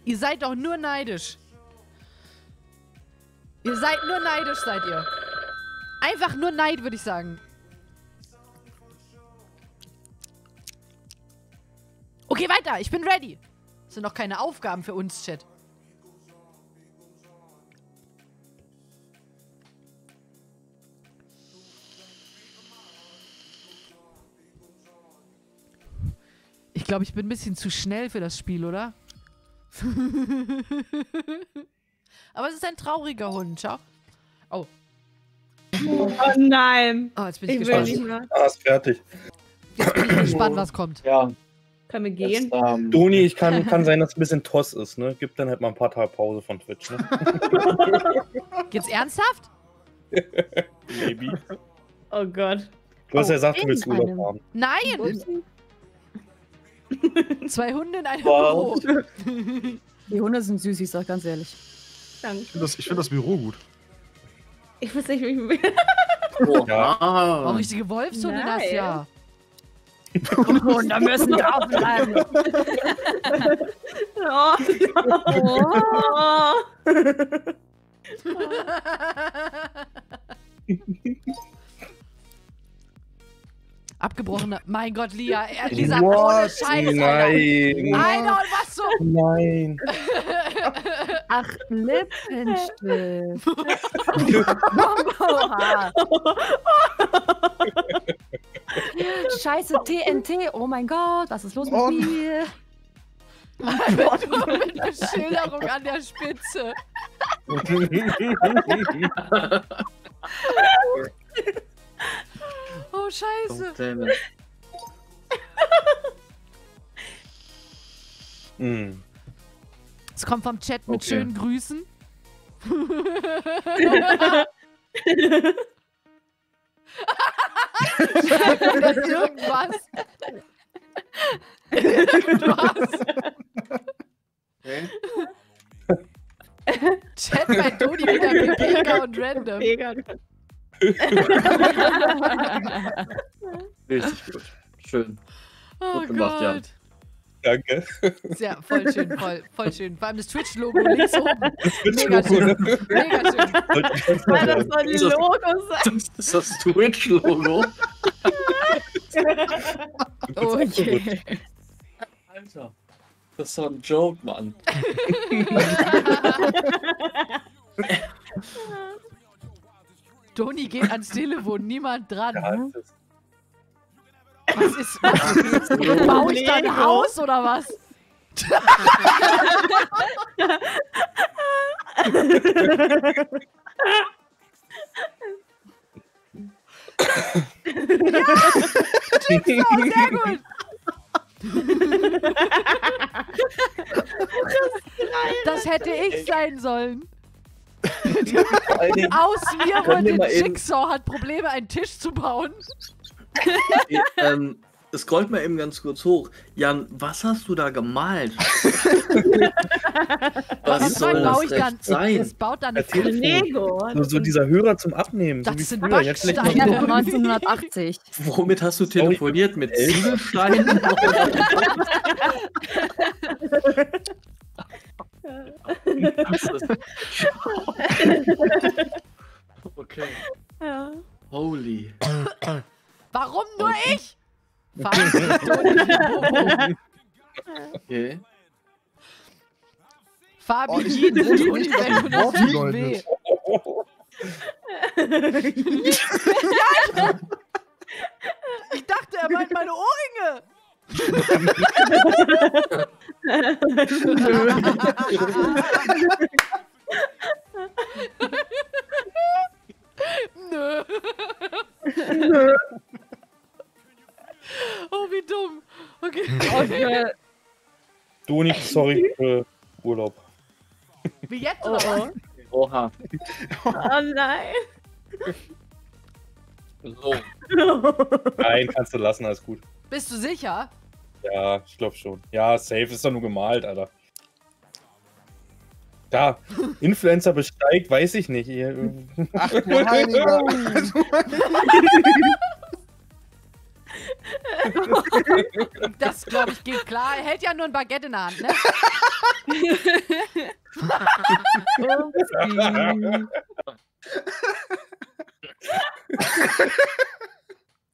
A: Ihr seid doch nur neidisch. Ihr seid nur neidisch, seid ihr. Einfach nur Neid, würde ich sagen. Okay, weiter. Ich bin ready. Das sind noch keine Aufgaben für uns, Chat. Ich glaube, ich bin ein bisschen zu schnell für das Spiel, oder? Aber es ist ein trauriger Hund, schau. Oh.
C: Oh nein.
A: Oh, jetzt bin ich,
C: Ich will
A: gespannt.
C: nicht mehr.
E: Ah, ist fertig.
A: Jetzt bin ich gespannt, was kommt.
B: Ja,
C: Können wir
B: jetzt,
C: gehen?
B: ähm,
E: Doni, ich kann, kann sein, dass es ein bisschen Toss ist, ne? Gib dann halt mal ein paar Tage Pause von Twitch, ne?
A: Geht's ernsthaft?
E: Maybe.
C: Oh Gott.
E: Du hast
G: Oh,
E: ja gesagt, du willst Urlaub haben.
A: Nein! Zwei Hunde in einem
B: Wow.
A: Büro.
G: Die Hunde sind süß, ich sag ganz ehrlich.
C: Danke.
D: Ich finde das, find das Büro gut.
C: Ich weiß nicht, wie ich
B: oh,
E: Ja.
A: Oh, richtige Wolfshunde das
C: Nice.
A: Ja.
G: Hunde müssen drauf bleiben.
C: Oh.
A: Abgebrochene. Mein Gott, Lia. Er, Lisa, ohne
E: What?
A: Scheiß, Alter.
E: Nein.
A: Alter, und was so?
E: Nein.
G: Ach, Lippenstift. Oha. Scheiße, TNT. Oh mein Gott, was ist los mit
D: Oh.
G: mir?
A: mit, mit Beschilderung an der Spitze. Oh, scheiße.
E: Hm.
A: Es kommt vom Chat mit
B: Okay.
A: schönen Grüßen. Irgendwas. Irgendwas.
B: Okay.
A: Chat bei Toni wieder Pepega und Random.
C: Mega.
B: Richtig gut. Schön.
A: Oh
B: Gut gemacht, Jan.
A: Gott.
E: Danke.
A: Ja, voll schön, voll, voll schön. Vor allem das Twitch-Logo links oben. Mega
E: Logo,
A: schön.
E: ne?
A: Mega schön.
C: Alter,
E: werden.
C: das soll die
B: Ist das-
C: Logos sein.
B: Das ist das Twitch-Logo.
G: Oh je.
B: Alter. Das ist doch ein Joke, Mann.
A: Toni geht ans Telefon, niemand dran.
E: Ja, das ist-
A: Was ist. Was? Baue ich da ein
C: Lego.
A: Haus oder was? Oh, sehr gut. Das hätte ich sein sollen. Aus mir Jigsaw hat Probleme, einen Tisch zu bauen.
B: ähm, scrollt mal eben ganz kurz hoch. Jan, was hast du da gemalt? was
A: Das
B: soll
A: baue ich
B: das
A: dann.
B: recht sein?
A: Das baut dann eine.
C: Lego.
E: So, so dieser Hörer zum Abnehmen. So
A: Das Backsteine.
G: Ja,
E: noch
G: von 1980.
B: Womit hast du telefoniert? Mit? Ziegelsteinen? okay.
C: Ja.
B: Holy.
A: Warum nur
B: Okay.
A: ich? Fabi,
B: Okay.
A: Fabi,
D: Oh, ich bin so Wortgegoldenes.
A: weh. Ich dachte, er meint meine Ohrringe. Nö. Oh, wie dumm. Okay.
E: Doni, sorry für Urlaub.
A: Wie jetzt
C: Oh, oh.
B: Oha.
C: oh nein.
B: So.
E: Nein, kannst du lassen, alles gut.
A: Bist du sicher?
E: Ja, ich glaube schon. Ja, safe ist doch nur gemalt, Alter. Da, Influencer besteigt, weiß ich nicht.
D: Ach du Heiliger.
A: Das, glaube ich, geht klar. Er hält ja nur ein Baguette in der Hand, ne?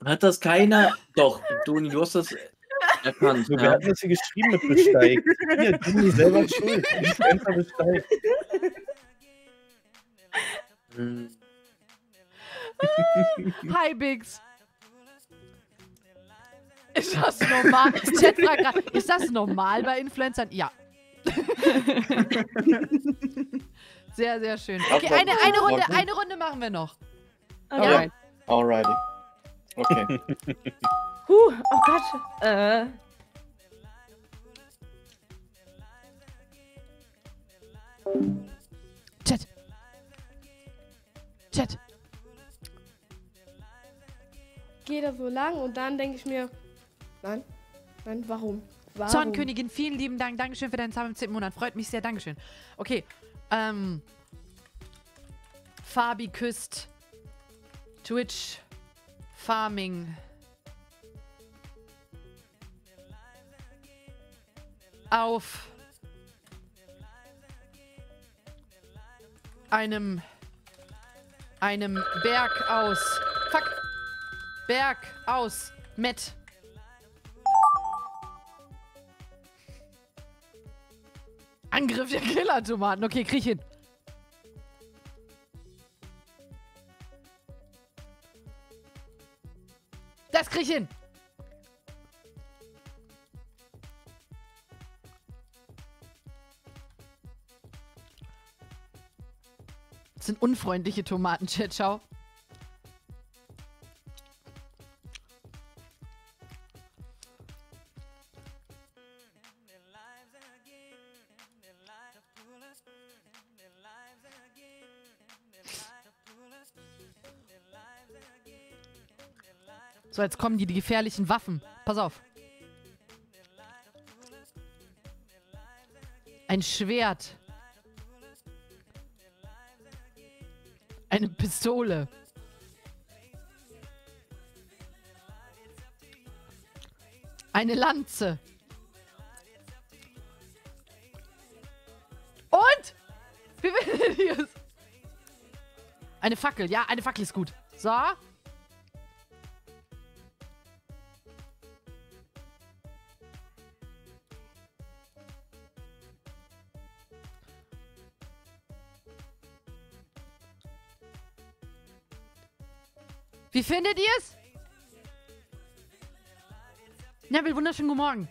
B: Hat das keiner? Doch, Doni, du hast das erkannt.
E: So, wir
B: Ja.
E: hatten das hier geschrieben mit besteigt. Hier, Doni selber schuld. Influencer besteigt.
B: Hm.
A: Hi, Biggs. Ist das normal? Chat fragt grad, ist das normal bei Influencern? Ja. Sehr, sehr schön. Okay, eine, eine, Runde, eine Runde machen wir noch.
C: Okay.
B: Alrighty. Okay.
C: Huh, oh Gott. Äh.
A: Chat. Chat.
H: Gehe da so lang und dann denke ich mir, nein, nein, warum? Warum?
A: Zornkönigin, vielen lieben Dank. Dankeschön für deinen Sub im 10. Monat. Freut mich sehr. Dankeschön. Okay. Ähm. Fabi küsst. Twitch. Farming. Auf. Einem. Einem Berg aus. Fuck. Berg aus. Met. Angriff der Killer-Tomaten. Okay, krieg ich hin. Das krieg ich hin. Das sind unfreundliche Tomaten, Chat. Schau. So, jetzt kommen die, die gefährlichen Waffen. Pass auf. Ein Schwert. Eine Pistole. Eine Lanze. Und? Wie findet es? Eine Fackel. Ja, eine Fackel ist gut. So. Wie findet ihr es? Neville, wunderschönen guten Morgen.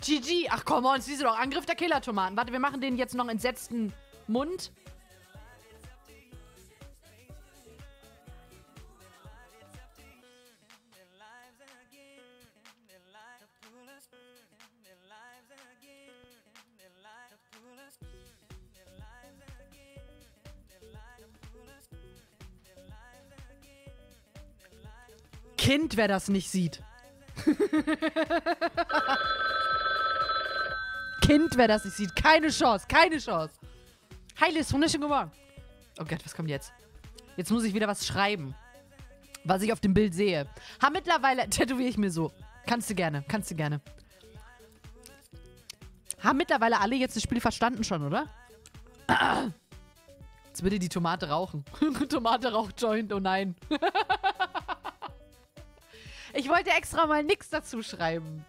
A: GG. Ach komm on, siehst du doch. Angriff der Killer-Tomaten. Warte, wir machen den jetzt noch entsetzten Mund. Kind, wer das nicht sieht. Kind, wer das nicht sieht. Keine Chance, keine Chance. Hi Liz, wunderschönen guten Morgen. Oh Gott, was kommt jetzt? Jetzt muss ich wieder was schreiben. Was ich auf dem Bild sehe. Ha, mittlerweile tätowiere ich mir so. Kannst du gerne, kannst du gerne. Haben mittlerweile alle jetzt das Spiel verstanden schon, oder? Jetzt würde die Tomate rauchen. Tomate raucht Joint, oh nein. Ich wollte extra mal nichts dazu schreiben.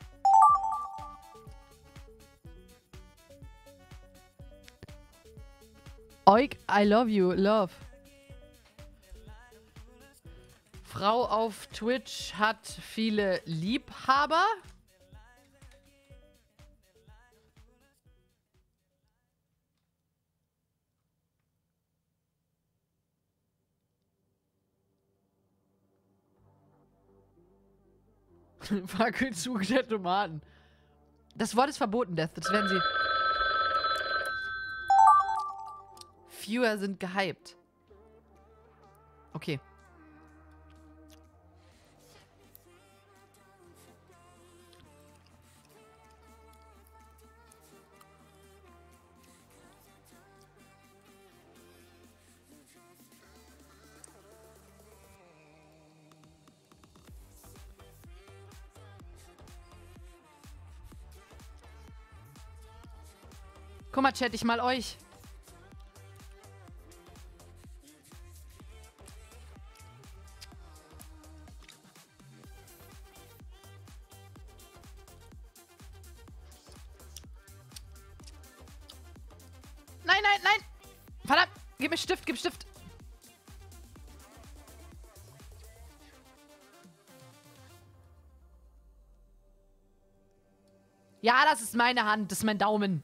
A: Oik, I love you, love. Frau auf Twitch hat viele Liebhaber. Fackelzug der Tomaten. Das Wort ist verboten, Death. Das werden sie. Viewer sind gehypt. Okay. Mal, ich mal euch. Nein, nein, nein! Verdammt! Gib mir Stift, gib Stift! Ja, das ist meine Hand, das ist mein Daumen.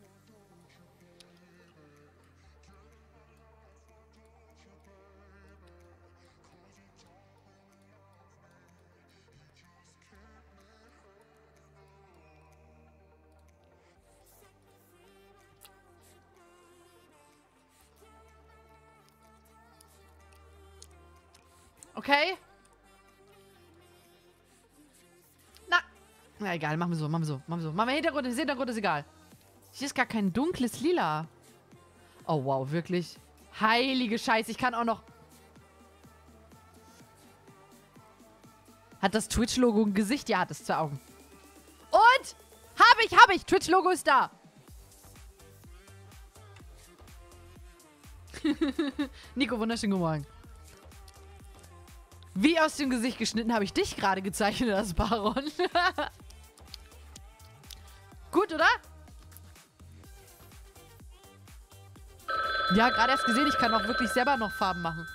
A: Okay. Na. Na egal, machen wir so, machen wir so, machen wir so. Machen wir Hintergrund, Hintergrund ist egal. Hier ist gar kein dunkles Lila. Oh wow, wirklich. Heilige Scheiße, ich kann auch noch... Hat das Twitch-Logo ein Gesicht? Ja, hat es zwei Augen. Und? Habe ich, habe ich. Twitch-Logo ist da. Nico, wunderschönen guten Morgen. Wie aus dem Gesicht geschnitten habe ich dich gerade gezeichnet, das Baron. Gut, oder? Ja, gerade erst gesehen, ich kann auch wirklich selber noch Farben machen.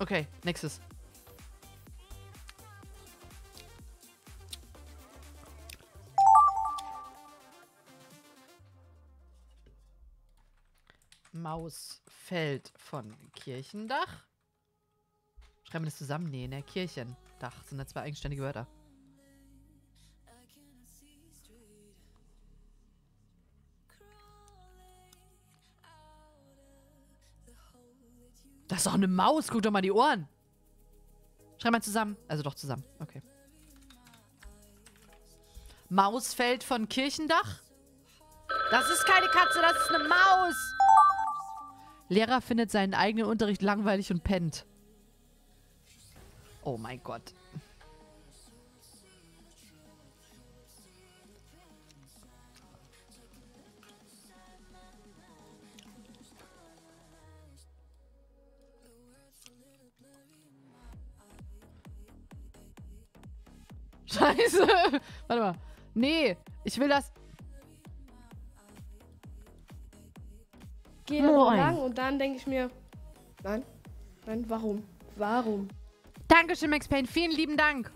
A: Okay, nächstes. Maus fällt von Kirchendach. Schreiben wir das zusammen? Nee, ne? Kirchendach sind da zwei eigenständige Wörter. Das ist doch eine Maus. Guck doch mal die Ohren. Schreib mal zusammen. Also doch zusammen. Okay. Maus fällt von Kirchendach. Das ist keine Katze, das ist eine Maus. Lehrer findet seinen eigenen Unterricht langweilig und pennt. Oh mein Gott. Scheiße. Warte mal. Nee, ich will das.
H: Gehe da lang und dann denke ich mir, nein, nein, warum? Warum?
A: Dankeschön, Max Payne. Vielen lieben Dank.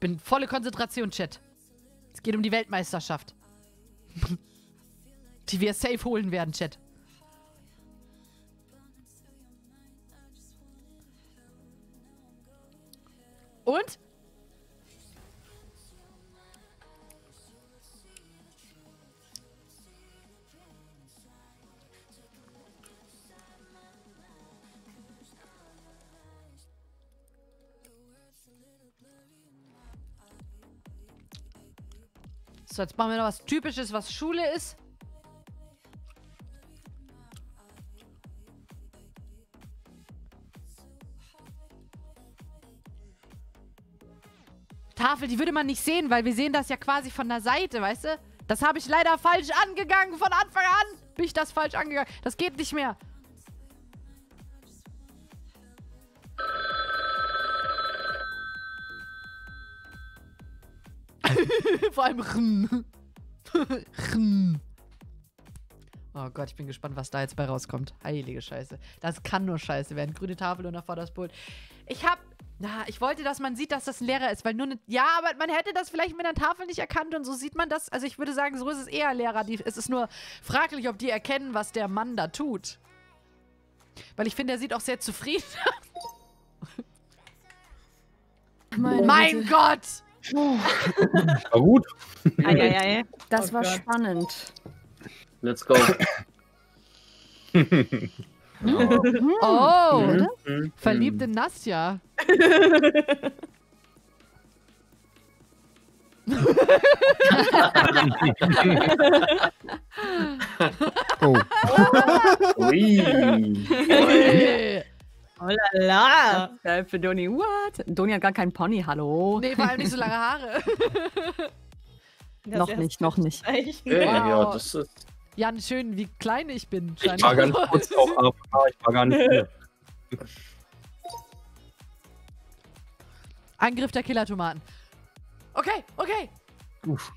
A: Bin volle Konzentration, Chat. Es geht um die Weltmeisterschaft. die wir safe holen werden, Chat. Und? So, jetzt machen wir noch was Typisches, was Schule ist. Tafel, die würde man nicht sehen, weil wir sehen das ja quasi von der Seite, weißt du? Das habe ich leider falsch angegangen. Von Anfang an bin ich das falsch angegangen. Das geht nicht mehr. Vor allem. Oh Gott, ich bin gespannt, was da jetzt bei rauskommt. Heilige Scheiße. Das kann nur Scheiße werden. Grüne Tafel und davor das Pult. Ich hab. Na, ich wollte, dass man sieht, dass das ein Lehrer ist, weil nur eine. Ja, aber man hätte das vielleicht mit einer Tafel nicht erkannt und so sieht man das. Also ich würde sagen, so ist es eher Lehrer. Die, es ist nur fraglich, ob die erkennen, was der Mann da tut. Weil ich finde, er sieht auch sehr zufrieden aus. Mein. Gott!
E: War gut.
I: Eieiei.
G: Das
H: Oh
G: war
H: Gott.
G: spannend.
B: Let's go.
A: Oh!
B: Mhm. Mhm.
A: Verliebt in Nastja.
D: Oh.
B: Ui.
A: Ui.
I: Oh la la.
G: Geil für Doni. What? Doni hat gar keinen Pony, hallo.
A: Nee, vor allem nicht so lange Haare.
G: Noch nicht, noch nicht.
I: Zeichen.
B: Okay, ja,
A: Wow.
B: das ist.
A: Jan, schön, wie klein ich bin.
E: Ich war ganz kurz auf AFK, ich war gar nicht hier.
A: Angriff der Killertomaten. Okay, okay.
D: Uff.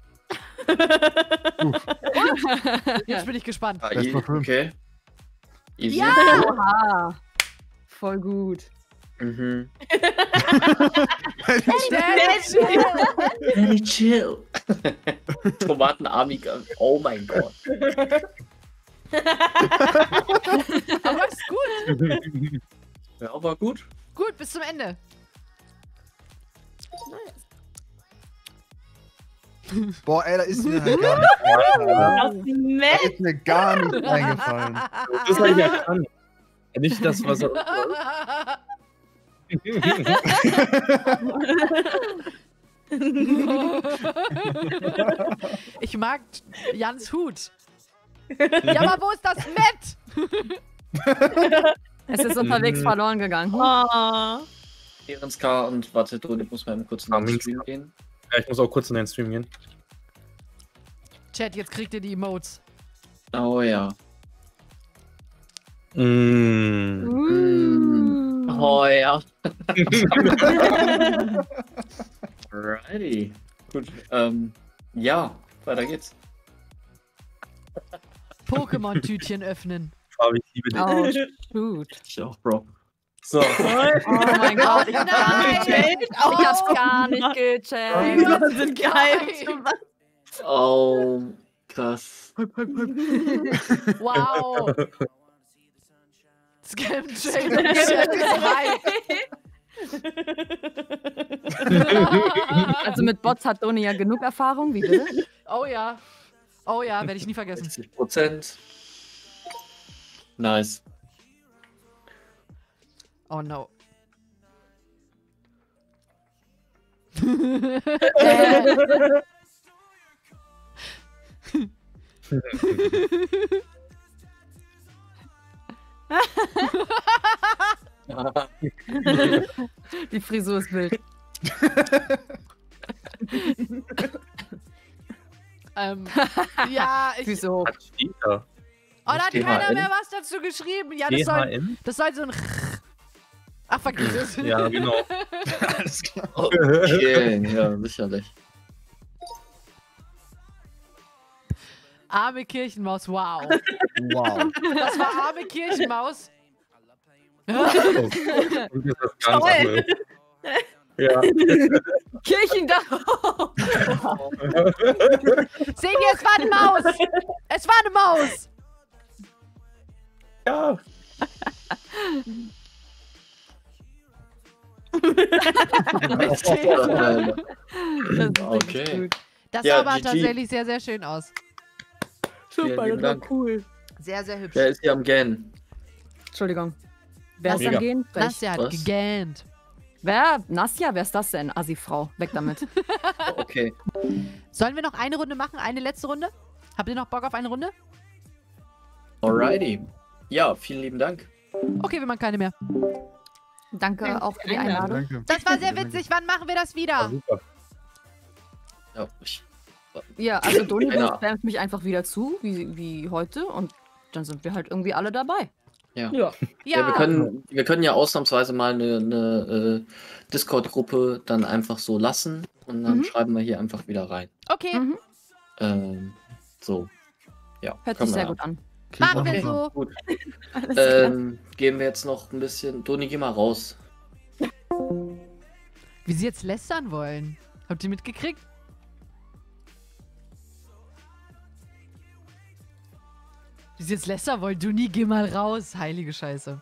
A: Jetzt bin ich gespannt.
B: Ah, okay. Easy.
A: Ja!
G: Voll gut.
B: Mhm.
A: Daddy,
B: Daddy, chill. Tomatenarmig. Oh mein Gott.
A: Aber ist gut.
B: Ja, aber gut.
A: Gut, bis zum Ende.
D: Boah, ey, da ist mir halt gar nicht Da ist mir gar nicht eingefallen.
E: Das habe ich erkannt. Nicht das, was er.
A: ich mag Jans Hut. Ja, aber wo ist das Met?
G: Es ist unterwegs
E: Mhm.
G: verloren gegangen.
I: Oh.
B: Und warte, du, ich muss mal eben kurz in den Stream gehen.
E: Ja, ich muss auch kurz in den Stream gehen.
A: Chat, jetzt kriegt ihr die Emotes.
B: Oh ja.
E: Mm.
G: Uh.
B: Oh ja. Alrighty. Gut. Ähm, ja, weiter geht's.
A: Pokémon-Tütchen öffnen.
E: Fabi, ich liebe dich.
G: Oh, shoot.
B: Ich auch, Bro. So.
G: Oh mein Gott, ich hab's gar nicht
A: Nein!
G: gecheckt. Ich hab's gar nicht gecheckt.
I: Die sind geil.
B: Oh, krass.
A: Wow. Scam Jane.
G: Also mit Bots hat Doni ja genug Erfahrung, wie bitte?
A: Oh ja. Oh ja, werde ich nie vergessen.
B: 60 Prozent. Nice.
A: Oh no.
G: Die Frisur ist wild.
A: ähm, ja, ich.
E: Da?
A: Oh, da hat keiner mehr was dazu geschrieben. Ja, das soll, das soll so ein. Ach, vergiss es.
E: Ja, genau.
D: Alles klar.
B: Okay, ja, sicherlich.
A: Arme Kirchenmaus, wow.
D: Wow.
A: Das war arme Kirchenmaus.
E: Und das ist ganz
I: Toll.
E: Ja.
G: Kirchendach.
A: Seht ihr, es war eine Maus. Es war eine Maus.
E: ja.
G: Das
B: Okay.
G: gut.
A: Das
B: Ja,
A: sah aber
B: GG.
A: tatsächlich sehr, sehr schön aus.
G: Super,
B: lieben
G: das war
B: Dank.
G: cool.
A: Sehr, sehr hübsch.
B: Wer ist hier am Gähnen?
G: Entschuldigung. Wer ist am Gehen? Frech.
A: Nasja hat
B: Was?
A: gegähnt.
G: Wer? Nasja? Wer ist das denn? Assi-Frau. Weg damit.
B: Okay.
A: Sollen wir noch eine Runde machen? Eine letzte Runde? Habt ihr noch Bock auf eine Runde?
B: Alrighty. Ja, vielen lieben Dank.
A: Okay, wir machen keine mehr.
G: Danke
C: Danke
G: auch
C: für die Einladung.
D: Danke.
A: Das war sehr witzig. Wann machen wir das wieder?
E: super.
B: Ja, ich,
G: Ja, also Doni
B: Einer.
G: spammt mich einfach wieder zu, wie, wie heute. Und dann sind wir halt irgendwie alle dabei.
E: Ja.
A: Ja,
B: ja, wir, können, wir können ja ausnahmsweise mal eine, eine äh, Discord-Gruppe dann einfach so lassen und dann
G: Mhm.
B: schreiben wir hier einfach wieder rein.
A: okay.
G: Mhm.
B: Ähm, so. Ja,
G: Hört sich sehr
B: wir-
G: gut an.
D: Klingt
A: Machen wir so.
B: Gut. Ähm, gehen wir jetzt noch ein bisschen. Toni, geh mal raus.
A: Wie sie jetzt lästern wollen. Habt ihr mitgekriegt? Wie sie jetzt lästern wollen. Du nie, geh mal raus. Heilige Scheiße.